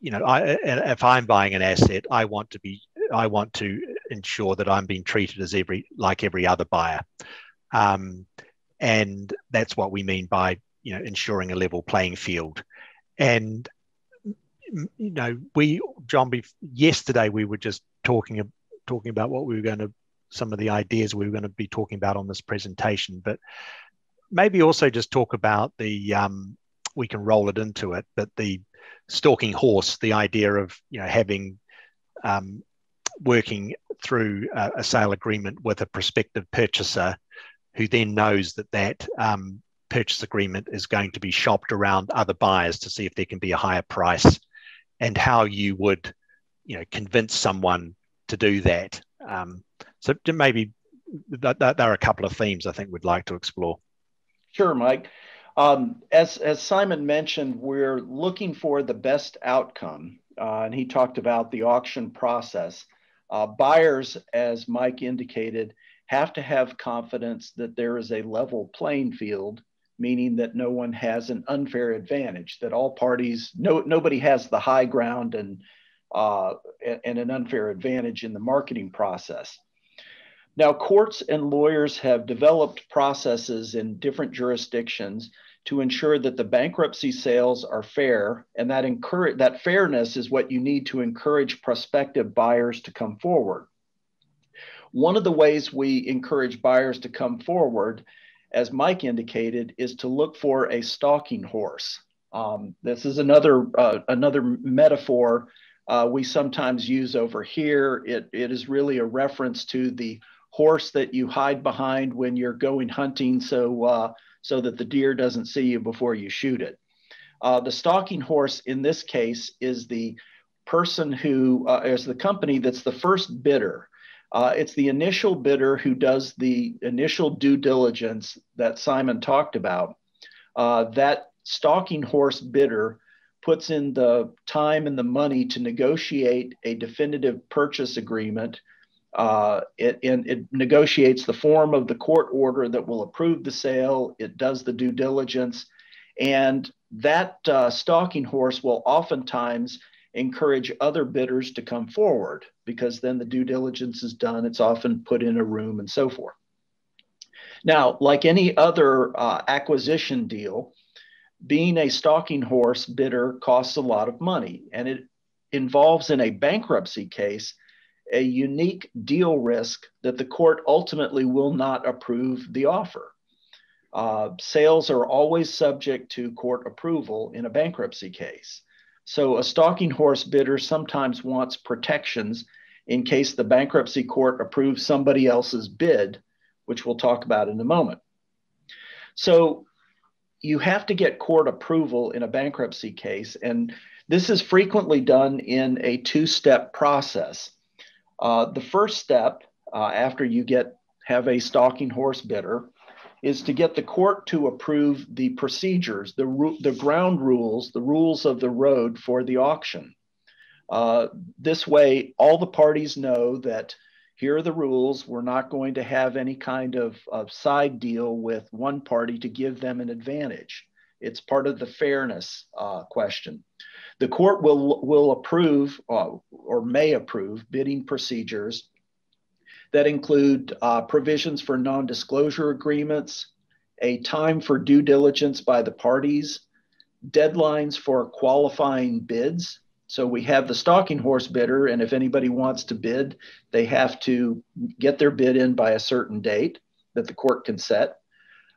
you know, I, if I'm buying an asset, I want to be I want to ensure that I'm being treated as every like every other buyer, um, and that's what we mean by you know ensuring a level playing field. And you know, we John, yesterday we were just talking talking about what we were going to some of the ideas we were going to be talking about on this presentation, but maybe also just talk about the um, we can roll it into it, but the stalking horse, the idea of you know having um, working through a, a, sale agreement with a prospective purchaser who then knows that that um, purchase agreement is going to be shopped around other buyers to see if there can be a higher price and how you would you know convince someone to do that. Um, so maybe that, that, there are a couple of themes i think we'd like to explore. Sure mike. Um, as, as simon mentioned we're looking for the best outcome uh, and he talked about the auction process. Uh, buyers, as Mike indicated, have to have confidence that there is a level playing field, meaning that no one has an unfair advantage, that all parties, no, nobody has the high ground and, uh, and an unfair advantage in the marketing process. Now, courts and lawyers have developed processes in different jurisdictions to ensure that the bankruptcy sales are fair and that encourage that fairness is what you need to encourage prospective buyers to come forward one of the ways we encourage buyers to come forward as mike indicated is to look for a stalking horse um, this is another uh, another metaphor uh, we sometimes use over here it, it is really a reference to the horse that you hide behind when you're going hunting so uh, so that the deer doesn't see you before you shoot it. Uh, the stalking horse in this case is the person who uh, is the company that's the first bidder. Uh, it's the initial bidder who does the initial due diligence that Simon talked about. Uh, that stalking horse bidder puts in the time and the money to negotiate a definitive purchase agreement uh, it, it, negotiates the form of the court order that will approve the sale. It does the due diligence. And that uh, stalking horse will oftentimes encourage other bidders to come forward because then the due diligence is done. It's often put in a room and so forth. Now, like any other uh, acquisition deal, being a stalking horse bidder costs a lot of money and it involves in a bankruptcy case a unique deal risk that the court ultimately will not approve the offer. Uh, sales are always subject to court approval in a bankruptcy case. So a stalking horse bidder sometimes wants protections in case the bankruptcy court approves somebody else's bid, which we'll talk about in a moment. So you have to get court approval in a bankruptcy case, and this is frequently done in a two step process. Uh, the first step uh, after you get have a stalking horse bidder is to get the court to approve the procedures, the, the ground rules, the rules of the road for the auction. Uh, this way, all the parties know that here are the rules. We're not going to have any kind of, of side deal with one party to give them an advantage. It's part of the fairness uh, question. The court will, will approve uh, or may approve bidding procedures that include uh, provisions for non disclosure agreements, a time for due diligence by the parties, deadlines for qualifying bids. So we have the stalking horse bidder, and if anybody wants to bid, they have to get their bid in by a certain date that the court can set.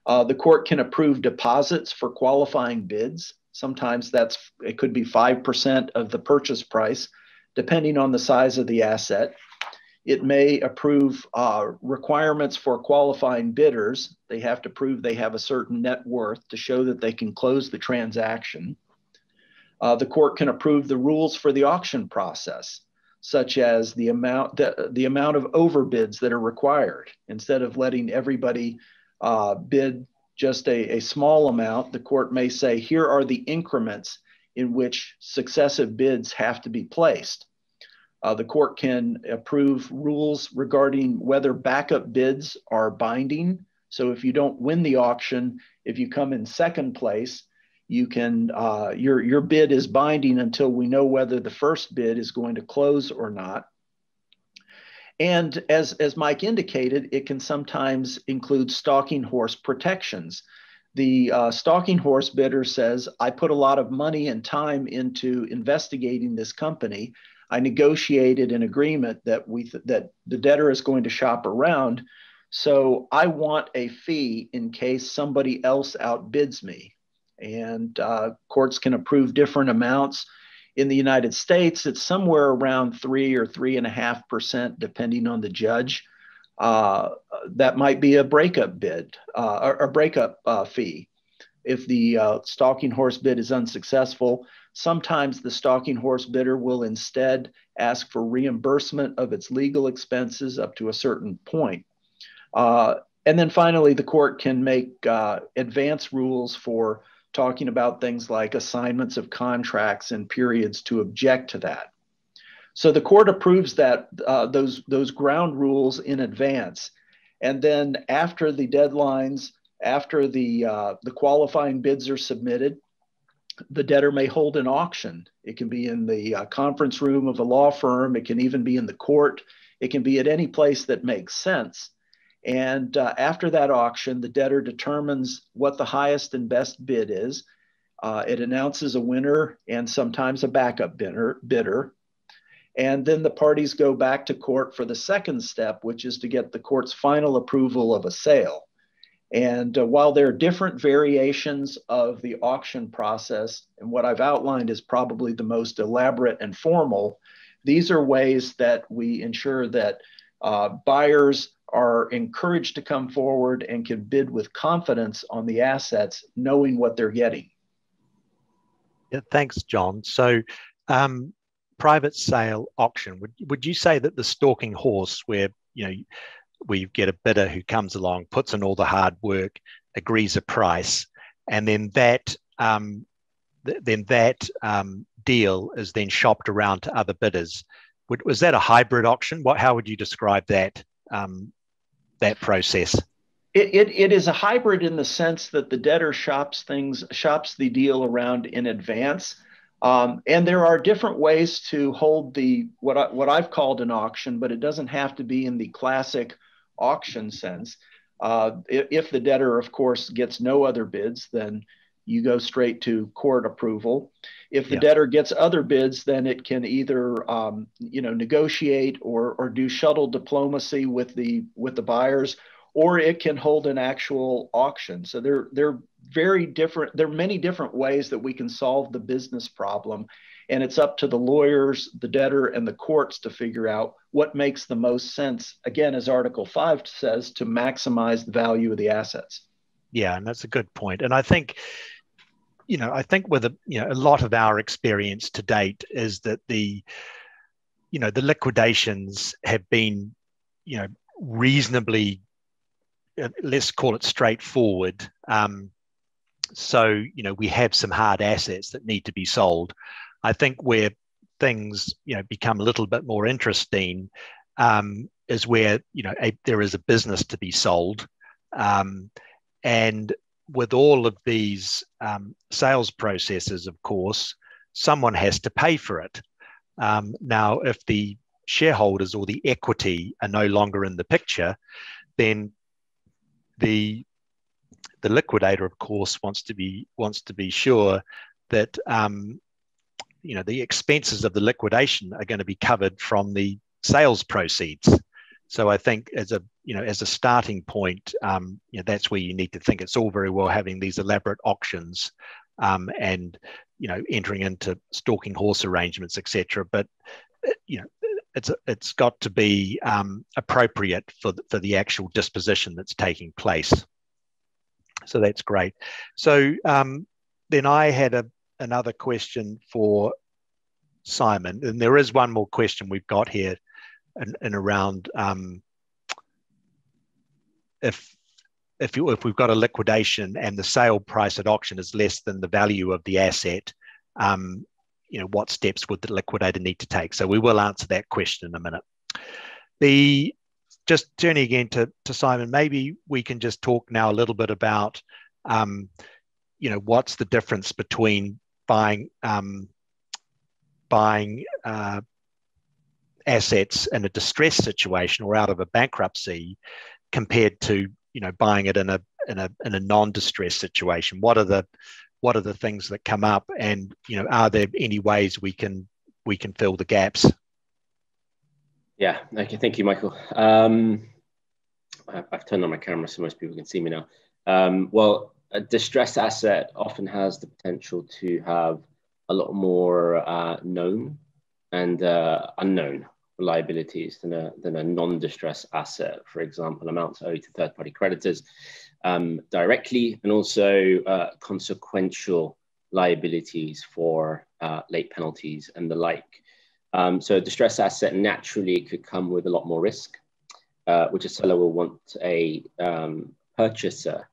Uh, the court can approve deposits for qualifying bids. Sometimes that's it could be 5% of the purchase price, depending on the size of the asset. It may approve uh, requirements for qualifying bidders. They have to prove they have a certain net worth to show that they can close the transaction. Uh, the court can approve the rules for the auction process, such as the amount the, the amount of overbids that are required. Instead of letting everybody uh, bid just a, a small amount, the court may say, here are the increments in which successive bids have to be placed. Uh, the court can approve rules regarding whether backup bids are binding. So if you don't win the auction, if you come in second place, you can uh, your your bid is binding until we know whether the first bid is going to close or not. And as as Mike indicated, it can sometimes include stalking horse protections. The uh, stalking horse bidder says, "I put a lot of money and time into investigating this company. I negotiated an agreement that we th- that the debtor is going to shop around." So I want a fee in case somebody else outbids me and uh, courts can approve different amounts. In the United States, it's somewhere around three or three and a half percent, depending on the judge. Uh, that might be a breakup bid uh, or a breakup uh, fee. If the uh, stalking horse bid is unsuccessful, sometimes the stalking horse bidder will instead ask for reimbursement of its legal expenses up to a certain point. Uh, and then finally, the court can make uh, advance rules for talking about things like assignments of contracts and periods to object to that. So the court approves that uh, those those ground rules in advance, and then after the deadlines, after the uh, the qualifying bids are submitted, the debtor may hold an auction. It can be in the uh, conference room of a law firm. It can even be in the court. It can be at any place that makes sense. And uh, after that auction, the debtor determines what the highest and best bid is. Uh, it announces a winner and sometimes a backup bidder, bidder. And then the parties go back to court for the second step, which is to get the court's final approval of a sale. And uh, while there are different variations of the auction process, and what I've outlined is probably the most elaborate and formal, these are ways that we ensure that uh, buyers are encouraged to come forward and can bid with confidence on the assets, knowing what they're getting. Yeah, thanks, John. So, um, private sale auction. Would would you say that the stalking horse, where you know we get a bidder who comes along, puts in all the hard work, agrees a price, and then that um, th- then that um, deal is then shopped around to other bidders. Would, was that a hybrid auction? What how would you describe that um, that process? It, it, it is a hybrid in the sense that the debtor shops things, shops the deal around in advance. Um, and there are different ways to hold the what I, what I've called an auction, but it doesn't have to be in the classic auction sense. Uh, if, the debtor, of course, gets no other bids, then you go straight to court approval. If the yeah. debtor gets other bids, then it can either um, you know negotiate or or do shuttle diplomacy with the with the buyers, or it can hold an actual auction. So they're they're very different. There are many different ways that we can solve the business problem, and it's up to the lawyers, the debtor, and the courts to figure out what makes the most sense. Again, as Article Five says, to maximize the value of the assets. Yeah, and that's a good point. And I think you know, I think with a you know a lot of our experience to date is that the you know the liquidations have been you know reasonably uh, let's call it straightforward. Um, so you know we have some hard assets that need to be sold. I think where things you know become a little bit more interesting um, is where you know a, there is a business to be sold, um, and with all of these um, sales processes, of course, someone has to pay for it. Um, now, if the shareholders or the equity are no longer in the picture, then the the liquidator, of course, wants to be wants to be sure that um, you know the expenses of the liquidation are going to be covered from the sales proceeds. So I think as a you know as a starting point, um, you know, that's where you need to think. It's all very well having these elaborate auctions um, and you know entering into stalking horse arrangements, etc. But uh, you know it's it's got to be um, appropriate for the, for the actual disposition that's taking place. So that's great. So um, then I had a another question for Simon, and there is one more question we've got here and, and around um, if if you, if we've got a liquidation and the sale price at auction is less than the value of the asset, um, you know, what steps would the liquidator need to take? So we will answer that question in a minute. The just turning again to, to Simon, maybe we can just talk now a little bit about, um, you know, what's the difference between buying um, buying uh, assets in a distress situation or out of a bankruptcy compared to you know buying it in a in a in a non-distress situation. What are the what are the things that come up? And you know are there any ways we can we can fill the gaps? Yeah. Okay. Thank you michael. Um, i've turned on my camera so most people can see me now. Um, well a distressed asset often has the potential to have a lot more uh, known and uh, unknown liabilities than a, than a non-distress asset, for example, amounts owed to third-party creditors um, directly, and also uh, consequential liabilities for uh, late penalties and the like. Um, so a distress asset naturally could come with a lot more risk, uh, which a seller will want a um, purchaser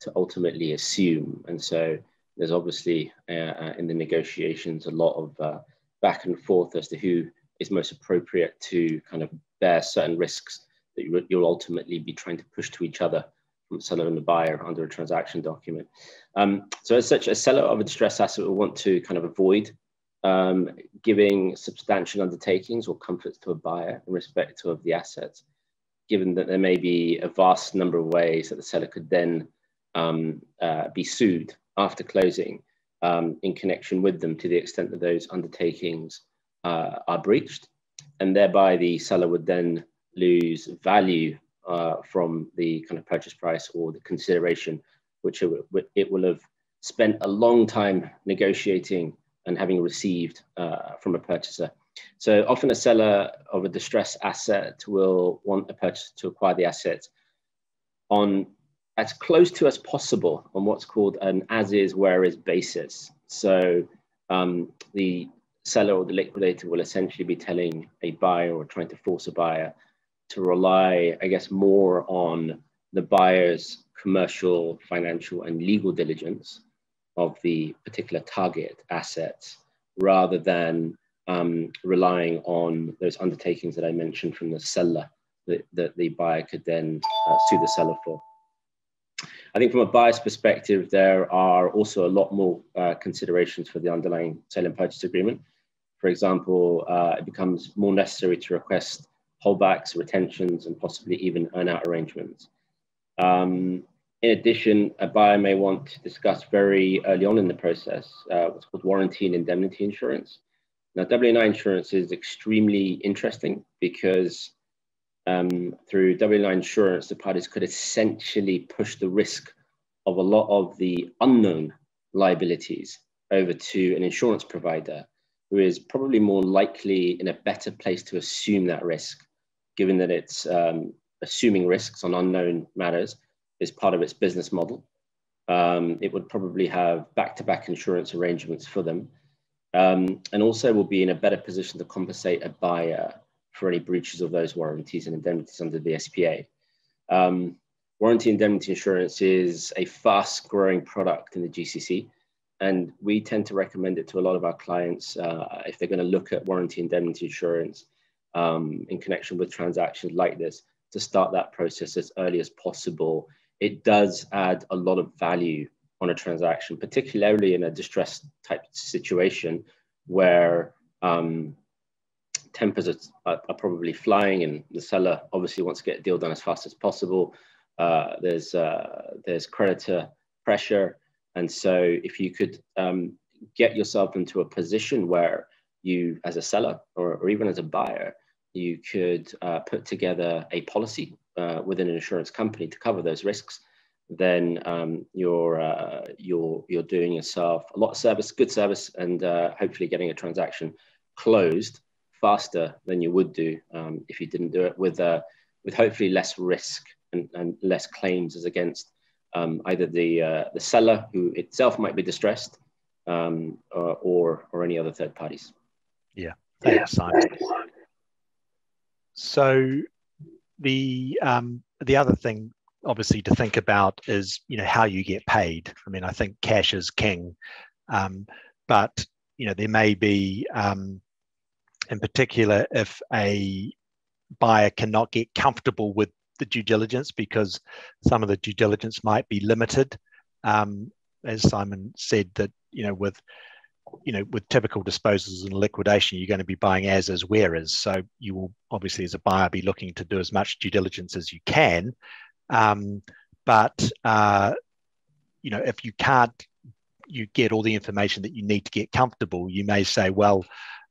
to ultimately assume. And so there's obviously uh, uh, in the negotiations a lot of uh, back and forth as to who is most appropriate to kind of bear certain risks that you, will ultimately be trying to push to each other from seller and the buyer under a transaction document. Um, so as such, a seller of a distressed asset will want to kind of avoid um, giving substantial undertakings or comforts to a buyer in respect of the assets, given that there may be a vast number of ways that the seller could then um, uh, be sued after closing um, in connection with them to the extent that those undertakings uh, are breached, and thereby the seller would then lose value uh, from the kind of purchase price or the consideration, which it, it will have spent a long time negotiating and having received uh, from a purchaser. So often a seller of a distressed asset will want a purchaser to acquire the asset on as close to as possible on what's called an as is, where is basis. So um, the seller or the liquidator will essentially be telling a buyer or trying to force a buyer to rely, I guess, more on the buyer's commercial, financial, and legal diligence of the particular target assets rather than um, relying on those undertakings that I mentioned from the seller that, that the buyer could then uh, sue the seller for. I think from a buyer's perspective, there are also a lot more uh, considerations for the underlying sale and purchase agreement. For example, uh, it becomes more necessary to request holdbacks, retentions, and possibly even earnout arrangements. Um, in addition, a buyer may want to discuss very early on in the process uh, what's called warranty and indemnity insurance. Now, W&I insurance is extremely interesting because um, through W&I insurance, the parties could essentially push the risk of a lot of the unknown liabilities over to an insurance provider who is probably more likely in a better place to assume that risk, given that it's um, assuming risks on unknown matters is part of its business model. Um, it would probably have back-to-back insurance arrangements for them, um, and also will be in a better position to compensate a buyer for any breaches of those warranties and indemnities under the SPA. Um, warranty indemnity insurance is a fast-growing product in the GCC and we tend to recommend it to a lot of our clients uh, if they're going to look at warranty indemnity insurance um, in connection with transactions like this to start that process as early as possible. It does add a lot of value on a transaction, particularly in a distressed type situation where um, tempers are, are, probably flying and the seller obviously wants to get a deal done as fast as possible. Uh, there's, uh, there's creditor pressure and so if you could um, get yourself into a position where you, as a seller or, or even as a buyer, you could uh, put together a policy uh, within an insurance company to cover those risks, then um, you're, uh, you're, you're doing yourself a lot of service, good service, and uh, hopefully getting a transaction closed faster than you would do um, if you didn't do it with, uh, with hopefully less risk and, and less claims as against um, either the, uh, the seller who itself might be distressed um, uh, or, or any other third parties. Yeah, thanks, Simon. So the, um, the other thing obviously to think about is, you know, how you get paid. I mean, I think cash is king, um, but you know there may be, um, in particular, if a buyer cannot get comfortable with the due diligence because some of the due diligence might be limited. Um, as Simon said, that you know with you know with typical disposals and liquidation, you're going to be buying as is where is. So you will obviously as a buyer be looking to do as much due diligence as you can. Um, but uh, you know if you can't you get all the information that you need to get comfortable, you may say, well,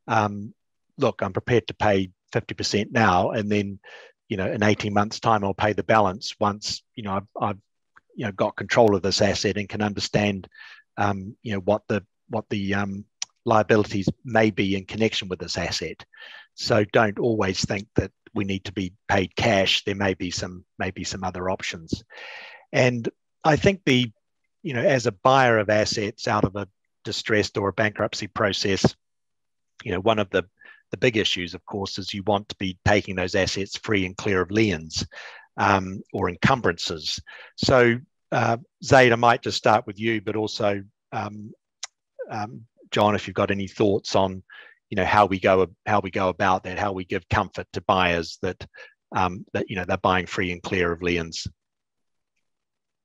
um, look, I'm prepared to pay 50% now, and then, you know, in 18 months' time, I'll pay the balance once, you know, I've, I've you know, got control of this asset and can understand, um, you know, what the what the um, liabilities may be in connection with this asset. So don't always think that we need to be paid cash. There may be some maybe some other options, and I think the you know, as a buyer of assets out of a distressed or a bankruptcy process, you know, one of the the big issues, of course, is you want to be taking those assets free and clear of liens um, or encumbrances. So, uh, Zaid, I might just start with you, but also, um, um, John, if you've got any thoughts on, you know, how we go how we go about that, how we give comfort to buyers that um, that you know they're buying free and clear of liens.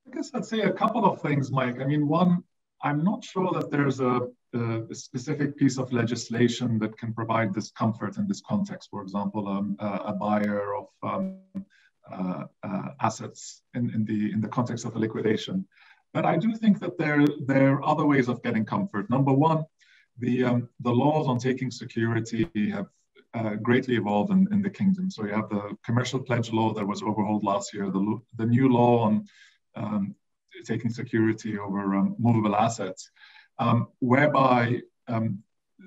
I guess I'd say a couple of things, Mike. I mean, one, I'm not sure that there's a, a specific piece of legislation that can provide this comfort in this context. For example, um, a, a, buyer of um, uh, uh, assets in, in, the, in the context of a liquidation. But I do think that there, there are other ways of getting comfort. Number one, the, um, the laws on taking security have uh, greatly evolved in, in the kingdom. So you have the commercial pledge law that was overhauled last year, the, the new law on um, taking security over um, movable assets, um, whereby um,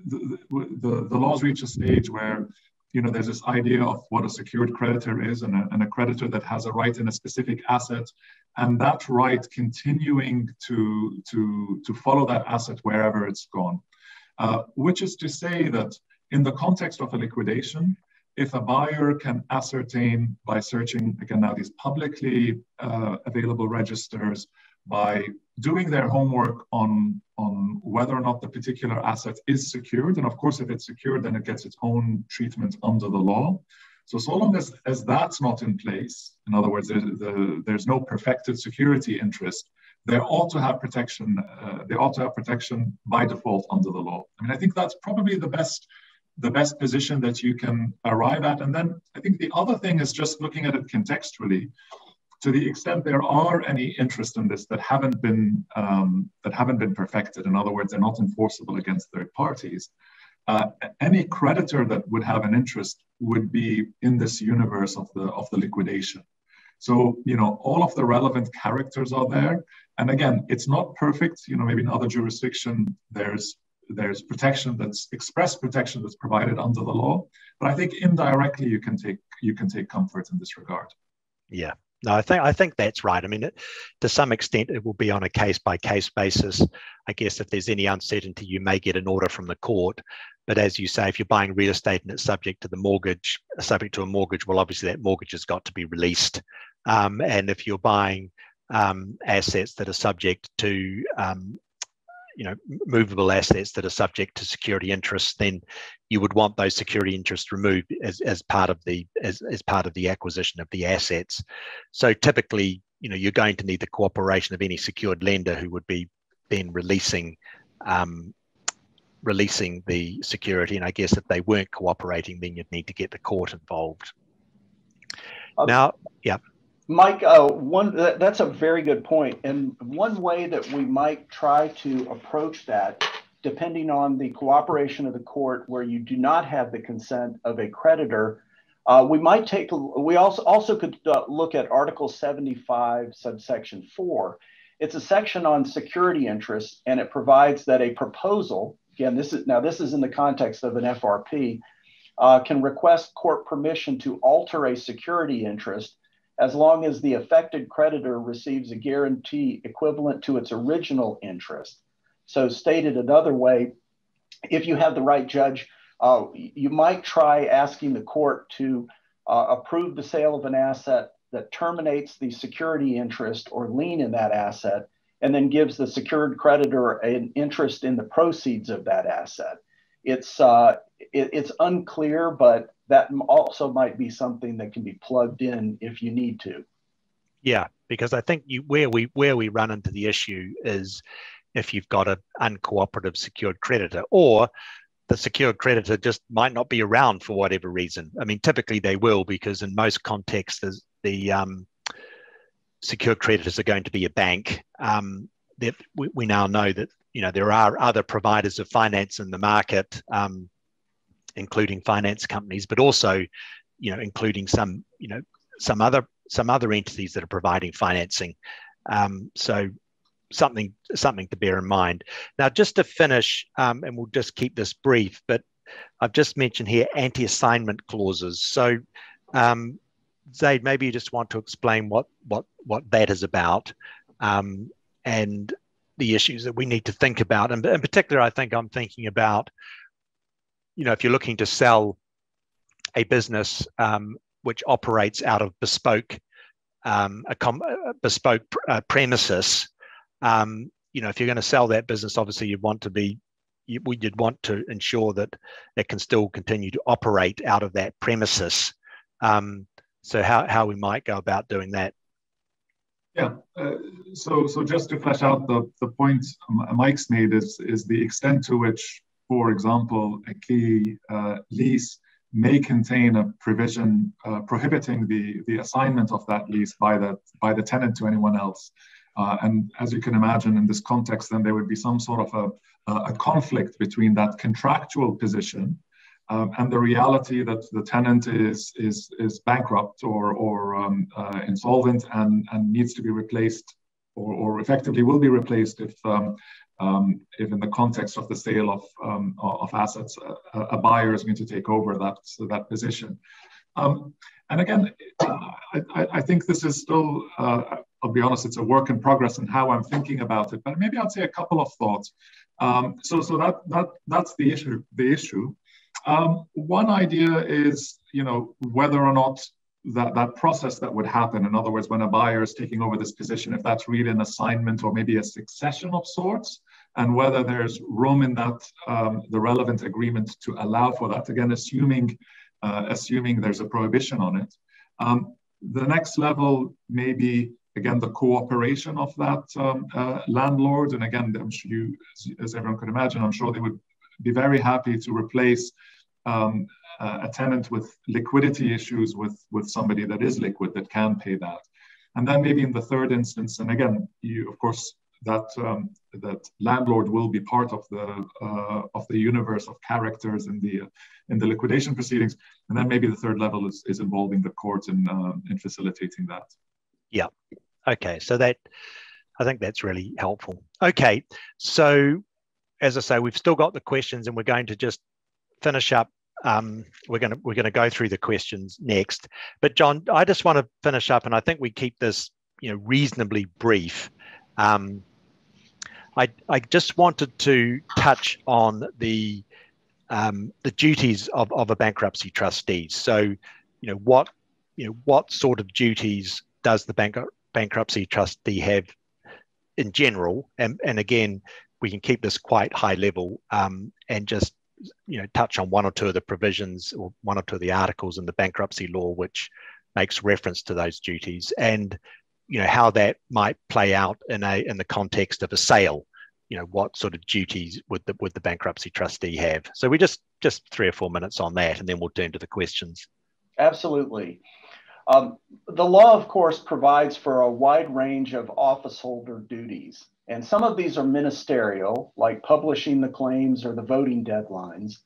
the, the, the, laws reach a stage where you know there's this idea of what a secured creditor is and a, and a creditor that has a right in a specific asset. And that right continuing to to to follow that asset wherever it's gone. Uh, which is to say that in the context of a liquidation if a buyer can ascertain by searching, again, now these publicly uh, available registers, by doing their homework on, on whether or not the particular asset is secured, and of course, if it's secured, then it gets its own treatment under the law. So, so long as, as that's not in place, in other words, there, the, there's no perfected security interest, they ought to have protection. Uh, they ought to have protection by default under the law. I mean, I think that's probably the best the best position that you can arrive at. And then I think the other thing is just looking at it contextually. To the extent there are any interest in this that haven't been um, that haven't been perfected, in other words, they're not enforceable against third parties. Uh, any creditor that would have an interest would be in this universe of the of the liquidation. So you know all of the relevant characters are there, and again, it's not perfect. You know, maybe in other jurisdiction there's there's protection that's express protection that's provided under the law but i think indirectly you can take you can take comfort in this regard yeah no i think i think that's right. I mean it, to some extent it will be on a case by case basis. I guess if there's any uncertainty you may get an order from the court. But as you say if you're buying real estate and it's subject to the mortgage subject to a mortgage well obviously that mortgage has got to be released. Um, and if you're buying um, assets that are subject to um, you know movable assets that are subject to security interests, then you would want those security interests removed as, as part of the as, as part of the acquisition of the assets. So typically, you know, you're going to need the cooperation of any secured lender who would be then releasing um, releasing the security. And I guess if they weren't cooperating, then you'd need to get the court involved. now, yeah. Mike, uh, one that's a very good point, and one way that we might try to approach that, depending on the cooperation of the court, where you do not have the consent of a creditor, uh, we might take. We also also could uh, look at Article seventy five, subsection four. It's a section on security interests, and it provides that a proposal. Again, this is now this is in the context of an FRP. Uh, can request court permission to alter a security interest as long as the affected creditor receives a guarantee equivalent to its original interest. So, stated another way, if you have the right judge, uh, you might try asking the court to uh, approve the sale of an asset that terminates the security interest or lien in that asset and then gives the secured creditor an interest in the proceeds of that asset. It's uh, it, it's unclear, but that also might be something that can be plugged in if you need to. Yeah, because I think you, where we where we run into the issue is if you've got an uncooperative secured creditor or the secured creditor just might not be around for whatever reason. I mean, typically they will because in most contexts, the um, secured creditors are going to be a bank. Um, that we, we, now know that you know there are other providers of finance in the market, um, including finance companies, but also you know including some you know some other some other entities that are providing financing. Um, so something something to bear in mind. Now, just to finish, um, and we'll just keep this brief, but I've just mentioned here anti-assignment clauses. So, um, Zaid, maybe you just want to explain what what what that is about, um, and the issues that we need to think about. And in particular, I think I'm thinking about, you know, if you're looking to sell a business um, which operates out of bespoke um, a, com- bespoke uh, premises um, you know, if you're going to sell that business, obviously you'd want to be, you, would want to ensure that it can still continue to operate out of that premises. Um, so how, how we might go about doing that? Yeah, uh, so so just to flesh out the, the point Mike's made is, is the extent to which, for example, a key uh, lease may contain a provision uh, prohibiting the, the assignment of that lease by the, by the tenant to anyone else. Uh, and as you can imagine, in this context, then there would be some sort of a, a conflict between that contractual position um, and the reality that the tenant is is is bankrupt or or um, uh, insolvent and and needs to be replaced or, or effectively will be replaced if um, um if in the context of the sale of um, of assets a, a, buyer is going to take over that that position. Um, and again, I, I, think this is still uh, I'll be honest, it's a work in progress and how I'm thinking about it. But maybe I'll say a couple of thoughts. Um, so, so that that that's the issue. The issue. Um, one idea is, you know, whether or not that that process that would happen. In other words, when a buyer is taking over this position, if that's really an assignment or maybe a succession of sorts, and whether there's room in that um, the relevant agreement to allow for that. Again, assuming uh, assuming there's a prohibition on it. Um, the next level may be again, the cooperation of that um, uh, landlord. And again, I'm sure you, as everyone can imagine, I'm sure they would be very happy to replace um, a tenant with liquidity issues with, with somebody that is liquid that can pay that. And then maybe in the third instance, and again, you of course that um, that landlord will be part of the uh, of the universe of characters in the uh, in the liquidation proceedings, and then maybe the third level is, is involving the court in uh, in facilitating that. Yeah, Okay, so that I think that's really helpful. Okay, so as I say, we've still got the questions, and we're going to just finish up. Um, we're going to we're going to go through the questions next. But John, I just want to finish up, and I think we keep this you know reasonably brief. Um, I I just wanted to touch on the um, the duties of, of a bankruptcy trustee. So, you know what you know what sort of duties does the bank bankruptcy trustee have in general. And, and again, we can keep this quite high level um, and just you know touch on one or two of the provisions or one or two of the articles in the bankruptcy law which makes reference to those duties and you know how that might play out in a in the context of a sale you know what sort of duties would the would the bankruptcy trustee have so we just just three or four minutes on that and then we'll turn to the questions absolutely um, the law, of course, provides for a wide range of office holder duties. And some of these are ministerial, like publishing the claims or the voting deadlines.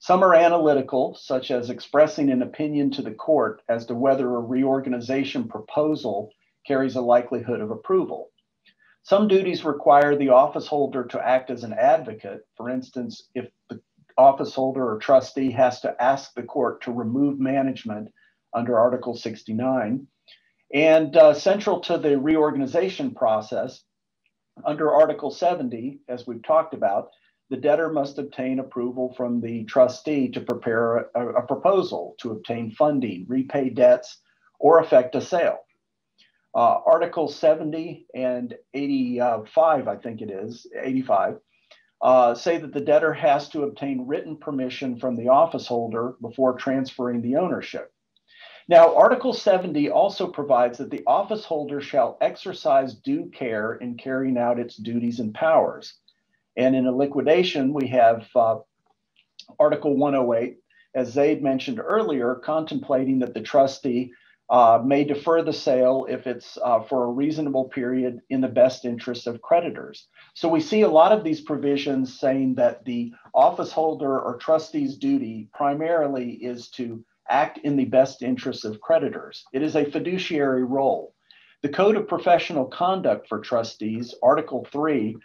Some are analytical, such as expressing an opinion to the court as to whether a reorganization proposal carries a likelihood of approval. Some duties require the office holder to act as an advocate. For instance, if the office holder or trustee has to ask the court to remove management under Article 69. And uh, central to the reorganization process, under Article 70, as we've talked about, the debtor must obtain approval from the trustee to prepare a, a proposal to obtain funding, repay debts, or effect a sale. Uh, Article 70 and 85, I think it is, 85, uh, say that the debtor has to obtain written permission from the office holder before transferring the ownership. Now, Article 70 also provides that the office holder shall exercise due care in carrying out its duties and powers. And in a liquidation, we have uh, Article 108, as Zaid mentioned earlier, contemplating that the trustee uh, may defer the sale if it's uh, for a reasonable period in the best interest of creditors. So we see a lot of these provisions saying that the office holder or trustee's duty primarily is to act in the best interest of creditors. It is a fiduciary role. The Code of Professional Conduct for Trustees, Article 3,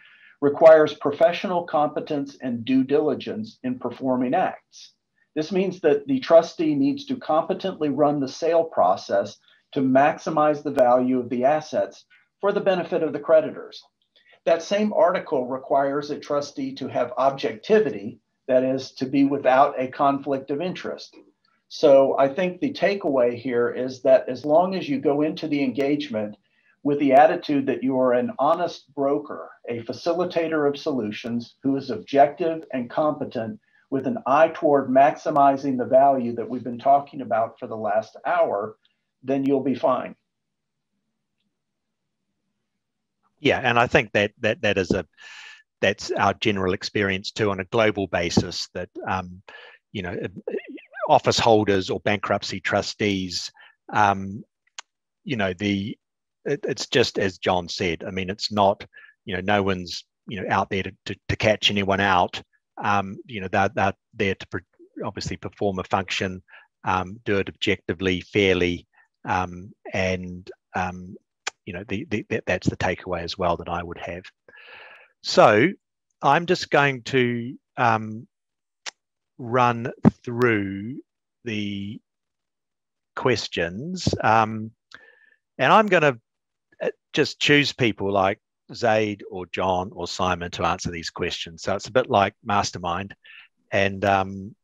requires professional competence and due diligence in performing acts. This means that the trustee needs to competently run the sale process to maximize the value of the assets for the benefit of the creditors. That same article requires a trustee to have objectivity, that is, to be without a conflict of interest. So I think the takeaway here is that as long as you go into the engagement with the attitude that you are an honest broker, a facilitator of solutions who is objective and competent with an eye toward maximizing the value that we've been talking about for the last hour, then you'll be fine. Yeah, and I think that that that is a that's our general experience too on a global basis. That um, you know, office holders or bankruptcy trustees, um, you know, the it, it's just as John said. I mean, it's not you know, no one's you know out there to, to, to catch anyone out um, you know, they're, they're there to obviously perform a function, um, do it objectively, fairly, um, and um, you know, the, the, that's the takeaway as well that I would have. So I'm just going to um, run through the questions, um, and I'm going to uh, just choose people like Zaid or John or Simon to answer these questions. So it's a bit like mastermind. And um,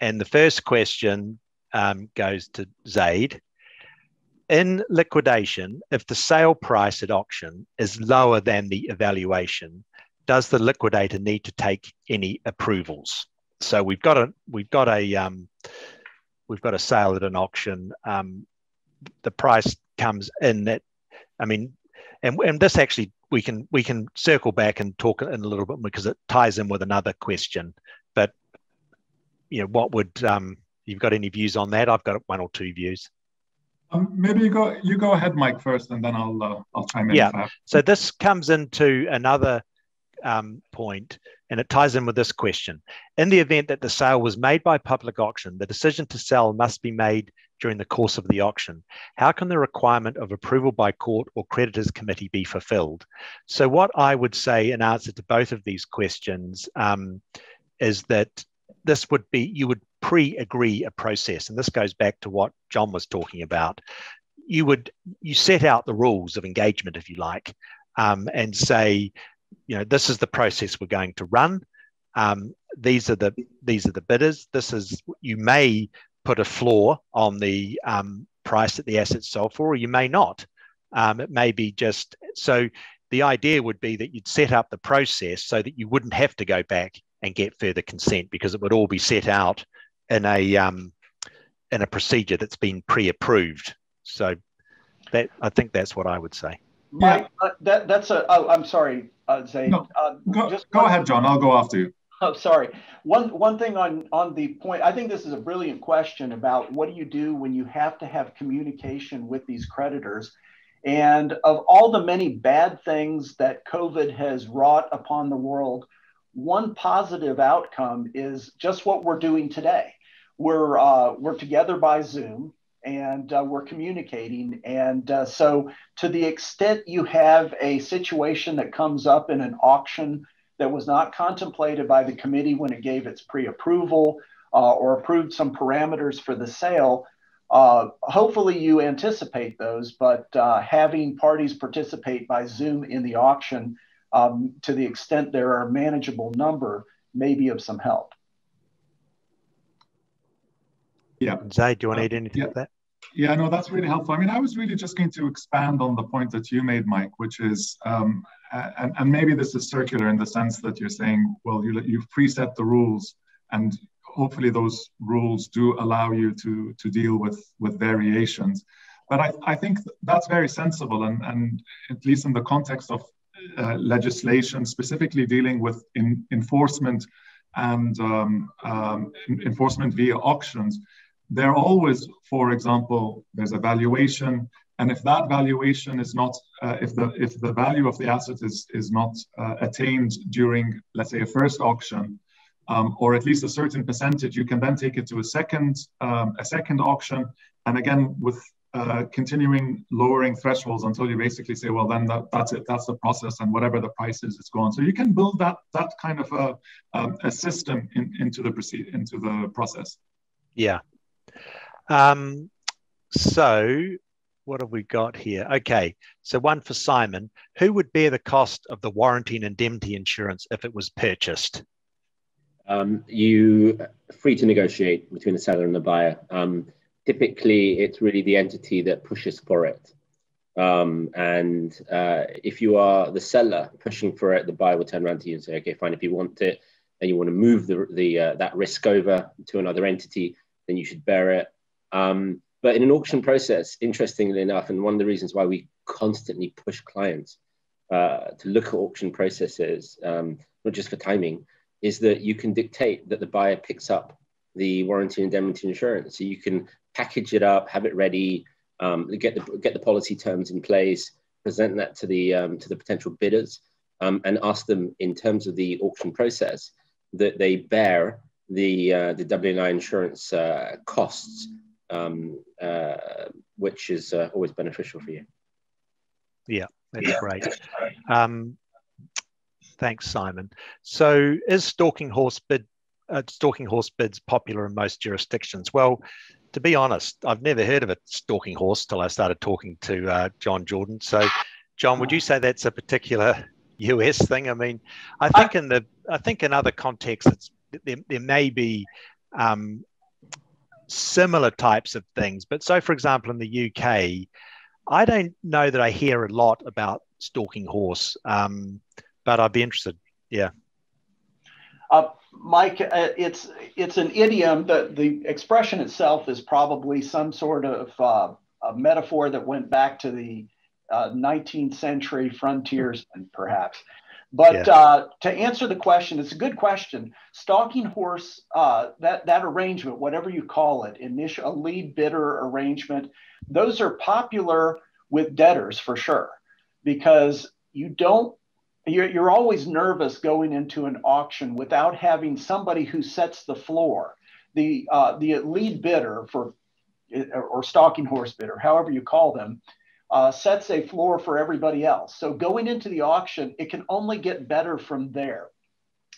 and the first question um, goes to Zaid. In liquidation, if the sale price at auction is lower than the evaluation, does the liquidator need to take any approvals? So we've got a we've got a um, we've got a sale at an auction. Um, the price comes in that, I mean, and, and this actually we can we can circle back and talk in a little bit because it ties in with another question. But you know, what would um, you've got any views on that? I've got one or two views. Um, maybe you go you go ahead, Mike, first, and then I'll uh, I'll chime in. Yeah. So this comes into another um, point, and it ties in with this question. In the event that the sale was made by public auction, the decision to sell must be made during the course of the auction. How can the requirement of approval by court or creditors committee be fulfilled? So, what I would say in answer to both of these questions um, is that this would be you would pre-agree a process, and this goes back to what John was talking about. You would you set out the rules of engagement, if you like, um, and say, you know, this is the process we're going to run. Um, these are the these are the bidders. This is you may put a floor on the um, price that the assets sold for, or you may not. Um, it may be just so. The idea would be that you'd set up the process so that you wouldn't have to go back and get further consent because it would all be set out in a um, in a procedure that's been pre-approved. So that I think that's what I would say. Mike, uh, that that's a. Oh, I'm sorry, uh, Zane. No, uh, go, just go ahead, John. I'll go after you. Oh, sorry. One one thing on on the point. I think this is a brilliant question about what do you do when you have to have communication with these creditors. And of all the many bad things that COVID has wrought upon the world, one positive outcome is just what we're doing today. We're uh, we're together by Zoom and uh, we're communicating. And uh, so, to the extent you have a situation that comes up in an auction that was not contemplated by the committee when it gave its pre-approval uh, or approved some parameters for the sale. Uh, hopefully you anticipate those, but uh, having parties participate by Zoom in the auction um, to the extent there are a manageable number may be of some help. Yeah. Zay, do you want to add anything yeah. to that? Yeah, no, that's really helpful. I mean, I was really just going to expand on the point that you made, Mike, which is, um, and, and maybe this is circular in the sense that you're saying, well, you, you've preset the rules, and hopefully those rules do allow you to to deal with with variations. But I, I think that's very sensible, and, and at least in the context of uh, legislation, specifically dealing with in, enforcement and um, um, enforcement via auctions, there always, for example, there's a valuation, and if that valuation is not, uh, if the if the value of the asset is is not uh, attained during, let's say, a first auction, um, or at least a certain percentage, you can then take it to a second um, a second auction, and again with uh, continuing lowering thresholds until you basically say, well, then that, that's it, that's the process, and whatever the price is, it's gone. So you can build that that kind of a, um, a system in, into the proceed into the process. Yeah, um, so what have we got here? Okay, so one for Simon. Who would bear the cost of the warranty and indemnity insurance if it was purchased? Um, you free to negotiate between the seller and the buyer. Um, typically, it's really the entity that pushes for it. Um, and uh, if you are the seller pushing for it, the buyer will turn around to you and say, "Okay, fine. If you want it and you want to move the, the uh, that risk over to another entity, then you should bear it." Um, but in an auction process, interestingly enough, and one of the reasons why we constantly push clients uh, to look at auction processes, um, not just for timing, is that you can dictate that the buyer picks up the warranty and indemnity insurance. So you can package it up, have it ready, um, get the get the policy terms in place, present that to the um, to the potential bidders, um, and ask them in terms of the auction process that they bear the uh, the W&I insurance uh, costs um, uh, which is uh, always beneficial for you. Yeah, that's yeah. great. Um, thanks, Simon. So, is stalking horse bid uh, stalking horse bids popular in most jurisdictions? Well, to be honest, I've never heard of a stalking horse till I started talking to uh, John Jordan. So, John, would you say that's a particular US thing? I mean, I think in the I think in other contexts, it's, there, there may be um, similar types of things. But so, for example, in the UK, I don't know that I hear a lot about stalking horse, um, but I'd be interested. Yeah. Uh, Mike, uh, it's it's an idiom. The the expression itself is probably some sort of uh, a metaphor that went back to the 19th uh, century frontiersmen, perhaps. But yeah. uh, to answer the question, it's a good question. Stalking horse, uh, that that arrangement, whatever you call it, initial a lead bidder arrangement, those are popular with debtors for sure, because you don't. You're, you're always nervous going into an auction without having somebody who sets the floor. The uh, the lead bidder for or stalking horse bidder, however you call them, uh, sets a floor for everybody else. So going into the auction, it can only get better from there.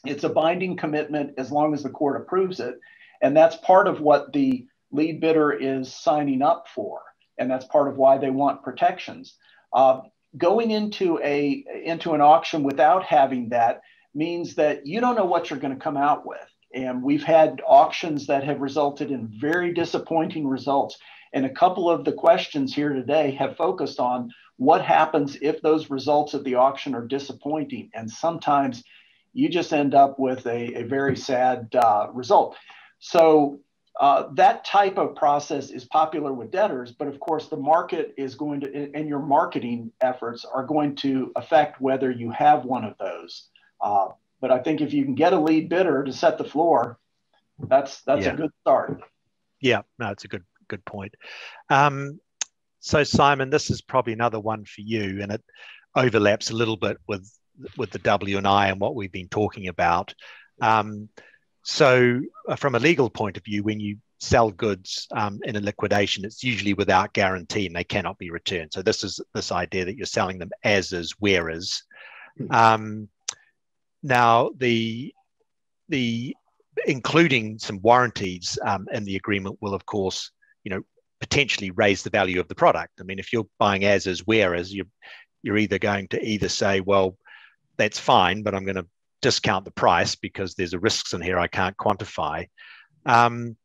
It's a binding commitment as long as the court approves it. And that's part of what the lead bidder is signing up for. And that's part of why they want protections. Uh, going into a into an auction without having that means that you don't know what you're going to come out with. And we've had auctions that have resulted in very disappointing results. And a couple of the questions here today have focused on what happens if those results at the auction are disappointing. And sometimes you just end up with a, a very sad uh, result. So uh, that type of process is popular with debtors, but of course, the market is going to, and your marketing efforts are going to affect whether you have one of those. Uh, but I think if you can get a lead bidder to set the floor, that's that's yeah. a good start. Yeah, no, it's a good good point. Um, so Simon, this is probably another one for you, and it overlaps a little bit with with the W and I and what we've been talking about. Um, so, uh, from a legal point of view, when you sell goods um, in a liquidation, it's usually without guarantee and they cannot be returned. So, this is this idea that you're selling them as is, where is. Hmm. Um, now, the the including some warranties um, in the agreement will, of course, you know, potentially raise the value of the product. I mean, if you're buying as is, where is, you're, you're either going to either say, well, that's fine, but I'm going to discount the price because there's a risks in here I can't quantify. Um,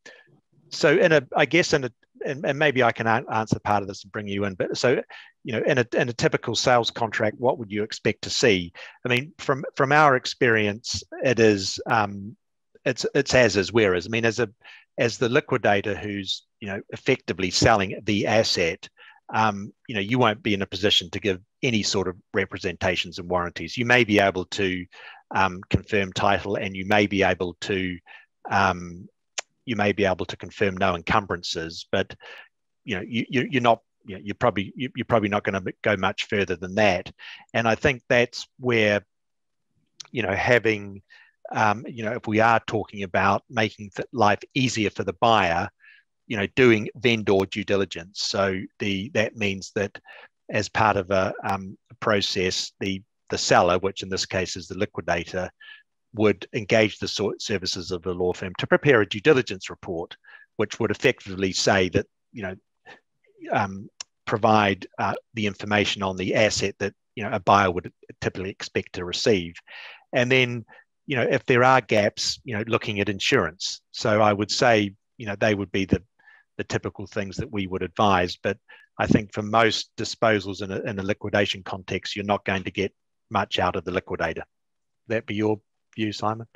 so, in a, I guess, in a and, and maybe I can answer part of this and bring you in. But so, you know, in a in a typical sales contract, what would you expect to see? I mean, from from our experience, it is um, it's it's as is whereas. I mean, as a as the liquidator who's you know effectively selling the asset, um, you know, you won't be in a position to give any sort of representations and warranties. You may be able to um, confirm title, and you may be able to um, you may be able to confirm no encumbrances, but you know you, you are not you you're probably you, are probably not going to go much further than that. And I think that's where you know having um, you know if we are talking about making life easier for the buyer, you know doing vendor due diligence. So the that means that as part of a, um, process, the the seller, which in this case is the liquidator, would engage the sort services of the law firm to prepare a due diligence report, which would effectively say that you know um, provide uh, the information on the asset that you know a buyer would typically expect to receive, and then you know if there are gaps, you know looking at insurance. So I would say you know they would be the the typical things that we would advise, but I think for most disposals in a, in a liquidation context, you're not going to get much out of the liquidator. That be your view, Simon?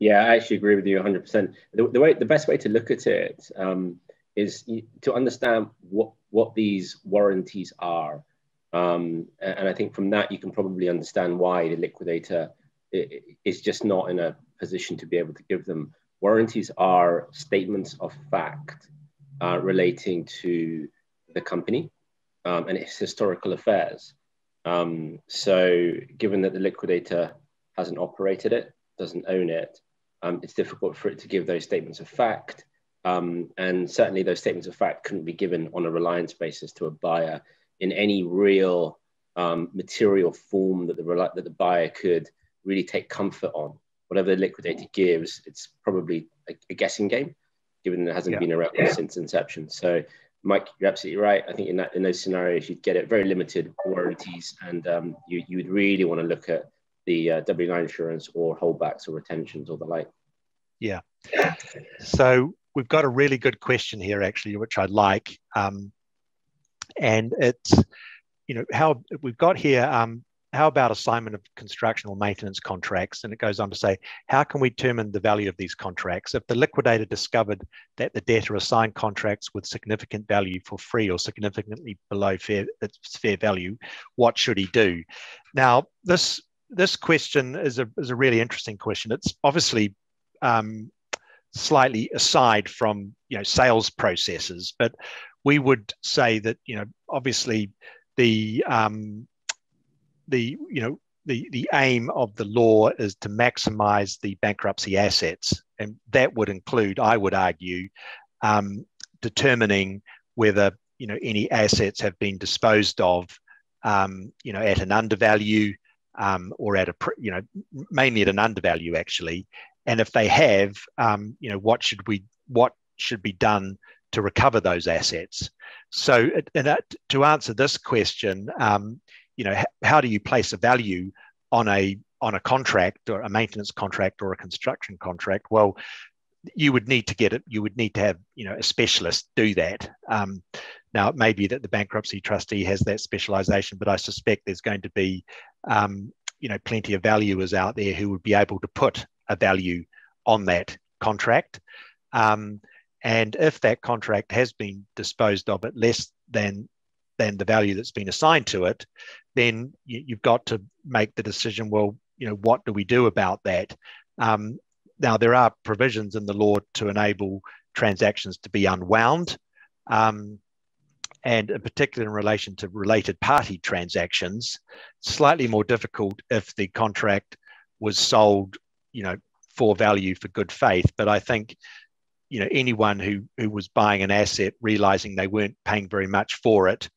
Yeah, I actually agree with you 100%. The, the way, the best way to look at it um, is to understand what what these warranties are, um, and I think from that you can probably understand why the liquidator is just not in a position to be able to give them. Warranties are statements of fact uh, relating to the company um, and its historical affairs. Um, so, given that the liquidator hasn't operated it, doesn't own it, um, it's difficult for it to give those statements of fact. Um, and certainly those statements of fact couldn't be given on a reliance basis to a buyer in any real um, material form that the, that the buyer could really take comfort on. Whatever the liquidator gives, it's probably a, a guessing game, given that it hasn't yeah. been around yeah. since inception. So, Mike, you're absolutely right. I think in that in those scenarios, you'd get it very limited warranties, and um, you you would really want to look at the uh, W&I insurance or holdbacks or retentions or the like. Yeah. So we've got a really good question here, actually, which I like. Um, and it's, you know, how we've got here, um, how about assignment of construction or maintenance contracts? And it goes on to say, how can we determine the value of these contracts? If the liquidator discovered that the debtor assigned contracts with significant value for free or significantly below fair, its fair value, what should he do? Now, this this question is a, is a really interesting question. It's obviously um, slightly aside from you know sales processes, but we would say that you know obviously the um, the you know the the aim of the law is to maximize the bankruptcy assets, and that would include, I would argue, um, determining whether you know any assets have been disposed of, um, you know, at an undervalue um, or at a you know mainly at an undervalue actually. And if they have um, you know what should we what should be done to recover those assets? So and to answer this question um, you know how do you place a value on a on a contract or a maintenance contract or a construction contract? Well you would need to get it you would need to have you know a specialist do that. Um, now it may be that the bankruptcy trustee has that specialization but i suspect there's going to be um, you know plenty of valuers out there who would be able to put a value on that contract. Um, and if that contract has been disposed of at less than than the value that's been assigned to it then you, have got to make the decision well you know what do we do about that um, now, there are provisions in the law to enable transactions to be unwound, um, and in particular in relation to related party transactions, slightly more difficult if the contract was sold, you know, for value for good faith. But I think, you know, anyone who who was buying an asset realizing they weren't paying very much for it,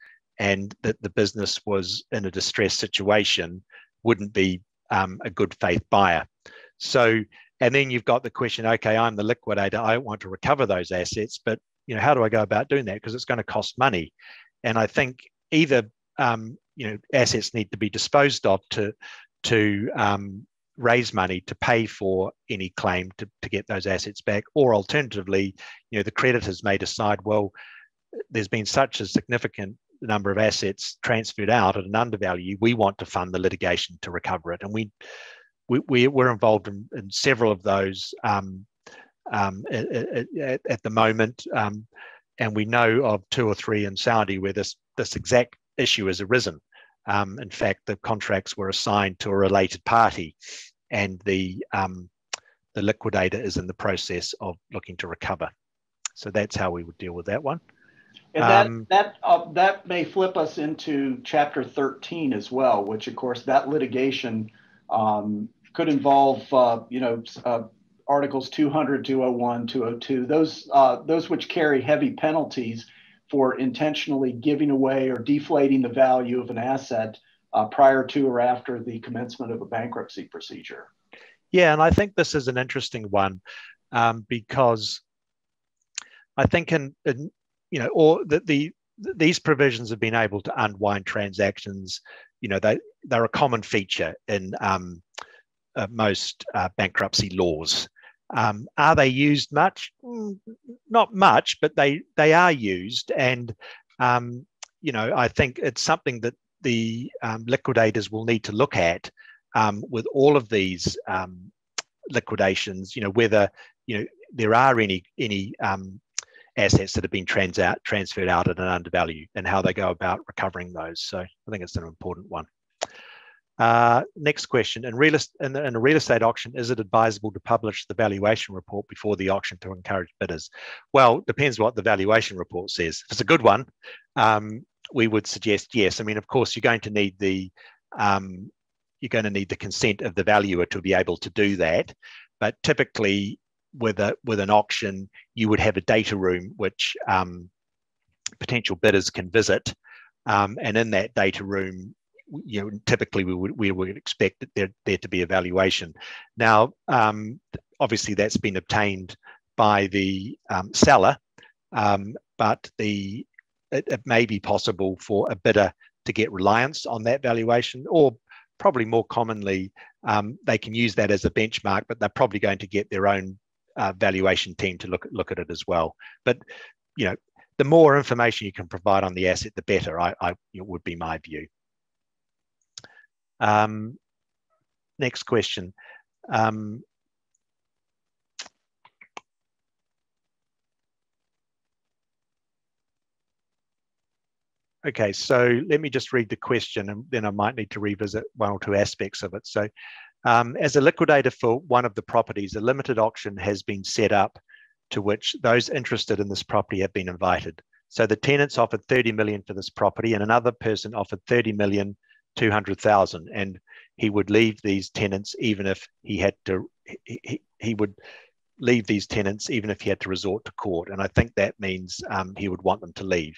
and that the business was in a distressed situation, wouldn't be um, a good faith buyer. So and then you've got the question, okay, I'm the liquidator. I want to recover those assets, but you know, how do I go about doing that? Because it's going to cost money. And I think either um, you know assets need to be disposed of to to um, raise money to pay for any claim to, to get those assets back, or alternatively, you know, the creditors may decide, well, there's been such a significant number of assets transferred out at an undervalue, we want to fund the litigation to recover it. And we, we, we're involved in, in several of those um, um, at, at, at, the moment. Um, and we know of two or three in Saudi where this, this exact issue has arisen. Um, in fact, the contracts were assigned to a related party, and the um, the liquidator is in the process of looking to recover. So that's how we would deal with that one. And that um, that uh, that may flip us into chapter 13 as well, which of course that litigation um, could involve uh, you know uh, articles 200, 201, 202, those uh, those which carry heavy penalties for intentionally giving away or deflating the value of an asset uh, prior to or after the commencement of a bankruptcy procedure. Yeah, and I think this is an interesting one um, because I think in, in you know, or that the these provisions have been able to unwind transactions. You know, they they're a common feature in um, uh, most uh, bankruptcy laws. Um, are they used much? Mm, not much, but they they are used, and um, you know, I think it's something that the um, liquidators will need to look at um, with all of these um, liquidations. You know, whether you know there are any any assets that have been trans out, transferred out at an undervalue and how they go about recovering those. So I think it's an important one. Uh, next question, in, real, in, in, a real estate auction, is it advisable to publish the valuation report before the auction to encourage bidders? Well, depends what the valuation report says. If it's a good one, um, we would suggest yes. I mean, of course, you're going to need the um, you're going to need the consent of the valuer to be able to do that. But typically, with a with an auction, you would have a data room which um, potential bidders can visit, um, and in that data room, you know, typically we would we would expect there there to be a valuation. Now, um, obviously, that's been obtained by the um, seller, um, but the it, it may be possible for a bidder to get reliance on that valuation, or probably more commonly, um, they can use that as a benchmark, but they're probably going to get their own uh, valuation team to look look at it as well. But you know, the more information you can provide on the asset, the better. I, I would be my view. Um, next question. Um, Okay, so let me just read the question and then I might need to revisit one or two aspects of it. So um, as a liquidator for one of the properties, a limited auction has been set up to which those interested in this property have been invited. So the tenants offered 30 million for this property and another person offered 30 million 200,000 and he would leave these tenants even if he had to he, he would leave these tenants even if he had to resort to court and I think that means um, he would want them to leave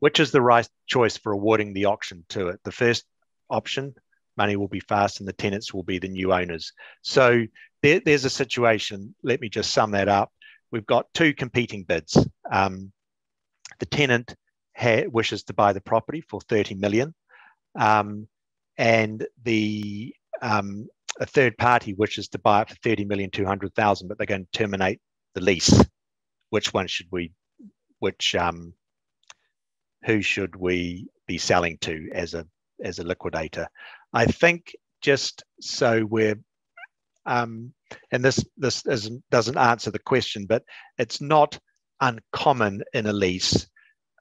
which is the right choice for awarding the auction to it? The first option, money will be fast and the tenants will be the new owners. So there, there's a situation. Let me just sum that up. We've got two competing bids. Um, the tenant ha- wishes to buy the property for 30 million, um, and the um, a third party wishes to buy it for 30 million 200,000, but they're going to terminate the lease. Which one should we? Which um, who should we be selling to as a as a liquidator? I think just so we're um, and this this isn't, doesn't answer the question, but it's not uncommon in a lease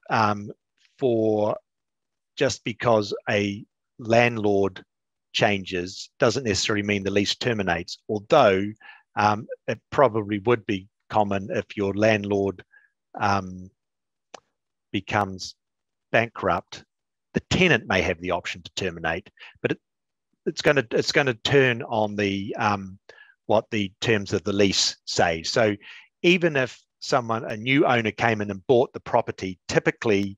um, for just because a landlord changes doesn't necessarily mean the lease terminates. Although um, it probably would be common if your landlord um, becomes bankrupt, the tenant may have the option to terminate, but it, it's going to it's going to turn on the um, what the terms of the lease say. So even if someone a new owner came in and bought the property, typically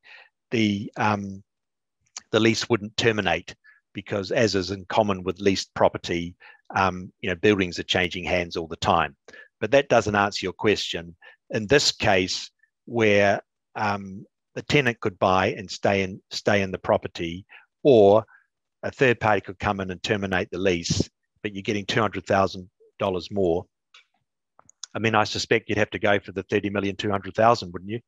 the um, the lease wouldn't terminate because, as is in common with leased property, um, you know buildings are changing hands all the time. But that doesn't answer your question. In this case, where um, the tenant could buy and stay in stay in the property, or a third party could come in and terminate the lease, but you're getting two hundred thousand dollars more. I mean, I suspect you'd have to go for the thirty million two hundred thousand, wouldn't you?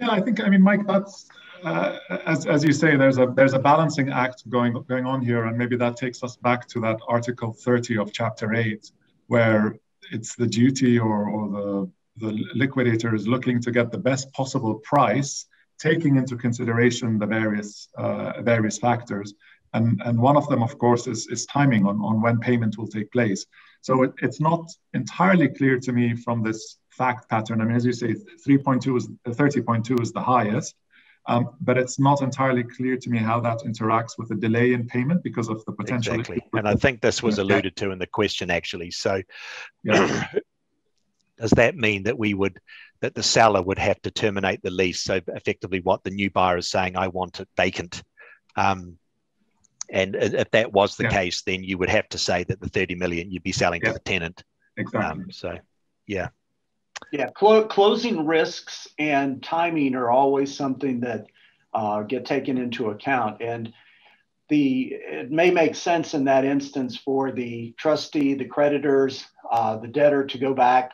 Yeah, I think I mean, Mike, that's uh, as, as you say, there's a there's a balancing act going going on here, and maybe that takes us back to that Article 30 of Chapter 8, where it's the duty or, or the the liquidator is looking to get the best possible price, taking into consideration the various uh, various factors. And, and one of them, of course, is, is timing on, on when payment will take place. So it, it's not entirely clear to me from this fact pattern. I mean, as you say, 3.2 is 30.2 is the highest, um, but it's not entirely clear to me how that interacts with the delay in payment because of the potential. Exactly, and I think this was alluded to in the question actually. So, yeah. does that mean that we would that the seller would have to terminate the lease? So effectively, what the new buyer is saying, I want it vacant. Um, and if that was the yeah. case, then you would have to say that the 30 million you'd be selling yeah. to the tenant. Exactly. Um, so, yeah. Yeah, clo- closing risks and timing are always something that uh, get taken into account. And the it may make sense in that instance for the trustee, the creditors, uh, the debtor to go back,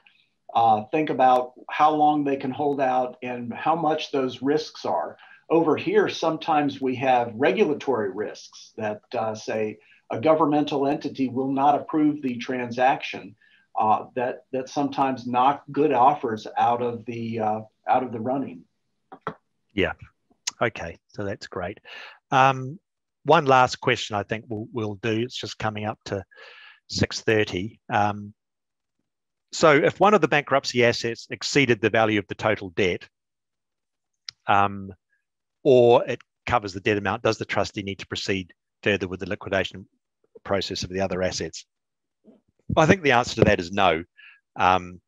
uh, think about how long they can hold out and how much those risks are. Over here, sometimes we have regulatory risks that uh, say a governmental entity will not approve the transaction uh, that that sometimes knock good offers out of the uh, out of the running. Yeah. Okay. So that's great. Um, one last question I think we'll, we'll do. It's just coming up to 6.30. Um, so if one of the bankruptcy assets exceeded the value of the total debt, um, or it covers the debt amount, does the trustee need to proceed further with the liquidation process of the other assets? I think the answer to that is no. Um,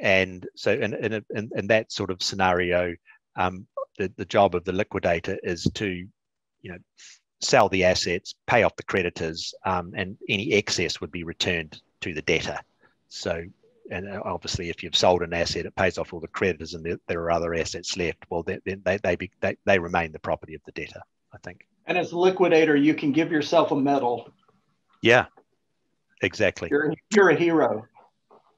and so, in, in, in, in, that sort of scenario, um, the, the job of the liquidator is to, you know, sell the assets, pay off the creditors, um, and any excess would be returned to the debtor. So, and obviously, if you've sold an asset, it pays off all the creditors, and there, there are other assets left. Well, then they they, they, be, they they remain the property of the debtor. I think. And as a liquidator, you can give yourself a medal. Yeah, Exactly. You're, you're a hero.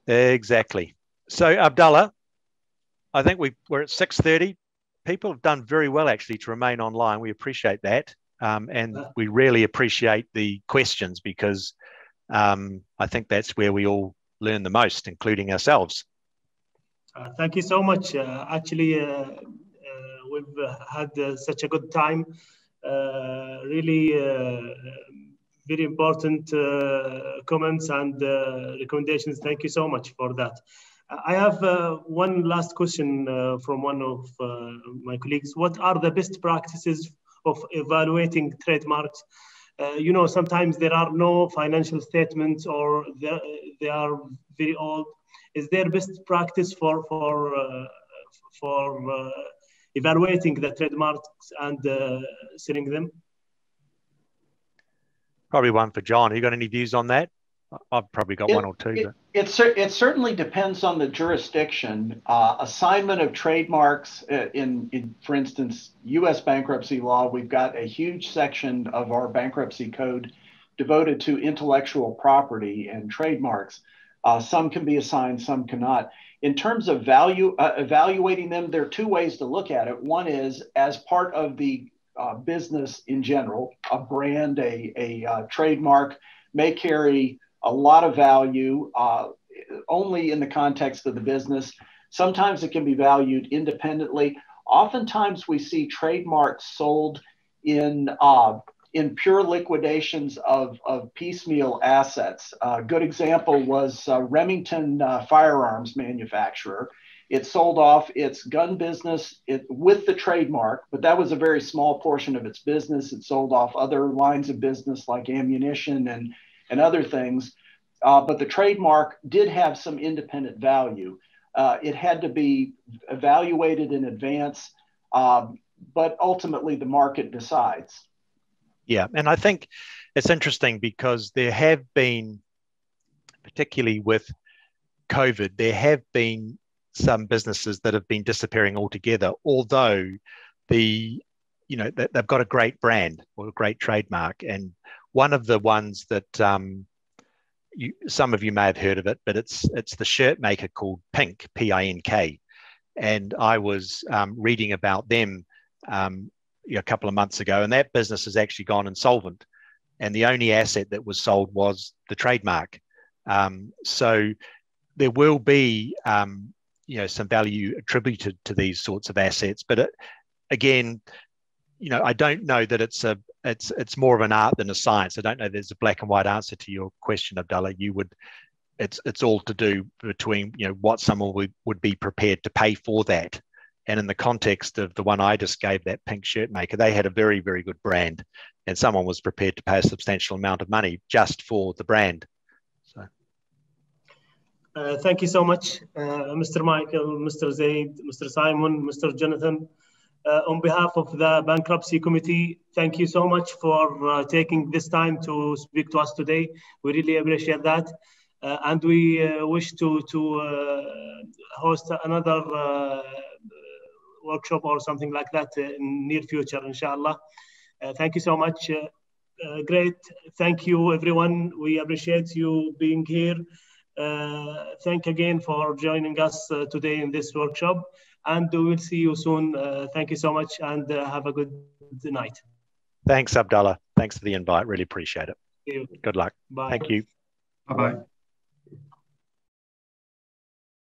Exactly. So Abdullah, I think we, we're at 6.30. People have done very well actually to remain online. We appreciate that. Um, and we really appreciate the questions because um, I think that's where we all learn the most, including ourselves. Uh, thank you so much. Uh, actually, uh, uh we've had uh, such a good time. Uh, really very important comments and recommendations. Thank you so much for that. I have one last question from one of my colleagues. What are the best practices of evaluating trademarks? Uh, you know, sometimes there are no financial statements or they are very old. Is there best practice for for uh, for uh, evaluating the trademarks and uh, selling them? probably one for John. Have you got any views on that? I've probably got it, one or two. It, it, it, certainly depends on the jurisdiction. Uh, assignment of trademarks uh, in, in, for instance, U.S. bankruptcy law, we've got a huge section of our bankruptcy code devoted to intellectual property and trademarks. Uh, some can be assigned, some cannot. In terms of value, uh, evaluating them, there are two ways to look at it. One is as part of the uh, business in general, a brand, a, a uh, trademark may carry a lot of value uh, only in the context of the business. Sometimes it can be valued independently. Oftentimes we see trademarks sold in uh, in pure liquidations of, of piecemeal assets. A good example was uh, Remington uh, firearms manufacturer it sold off its gun business it, with the trademark, but that was a very small portion of its business. It sold off other lines of business like ammunition and, and other things. Uh, but the trademark did have some independent value. Uh, it had to be evaluated in advance, um, but ultimately the market decides. Yeah, and I think it's interesting because there have been, particularly with COVID, there have been some businesses that have been disappearing altogether, although the you know they've got a great brand or a great trademark and one of the ones that um, you, some of you may have heard of it but it's it's the shirt maker called pink p-i-n-k and I was um, reading about them um, a couple of months ago, and that business has actually gone insolvent, and the only asset that was sold was the trademark. Um, so there will be, um, you know, some value attributed to these sorts of assets, but it, again, you know, I don't know that it's a it's it's more of an art than a science. I don't know there's a black and white answer to your question, Abdullah. You would it's it's all to do between you know what someone would, would be prepared to pay for that. And in the context of the one I just gave, that pink shirt maker, they had a very, very good brand, and someone was prepared to pay a substantial amount of money just for the brand. So, uh, thank you so much, uh, Mr. Michael, Mr. Zaid, Mr. Simon, Mr. Jonathan. Uh, on behalf of the bankruptcy committee, thank you so much for uh, taking this time to speak to us today. We really appreciate that. Uh, and we uh, wish to, to uh, host another uh, workshop or something like that in near future, inshallah. thank you so much. great. Thank you, everyone. We appreciate you being here. thank again for joining us today in this workshop and we will see you soon. Uh, thank you so much and uh, have a good night. Thanks, Abdullah. Thanks for the invite. Really appreciate it. Good luck. Bye. Thank you. Bye bye.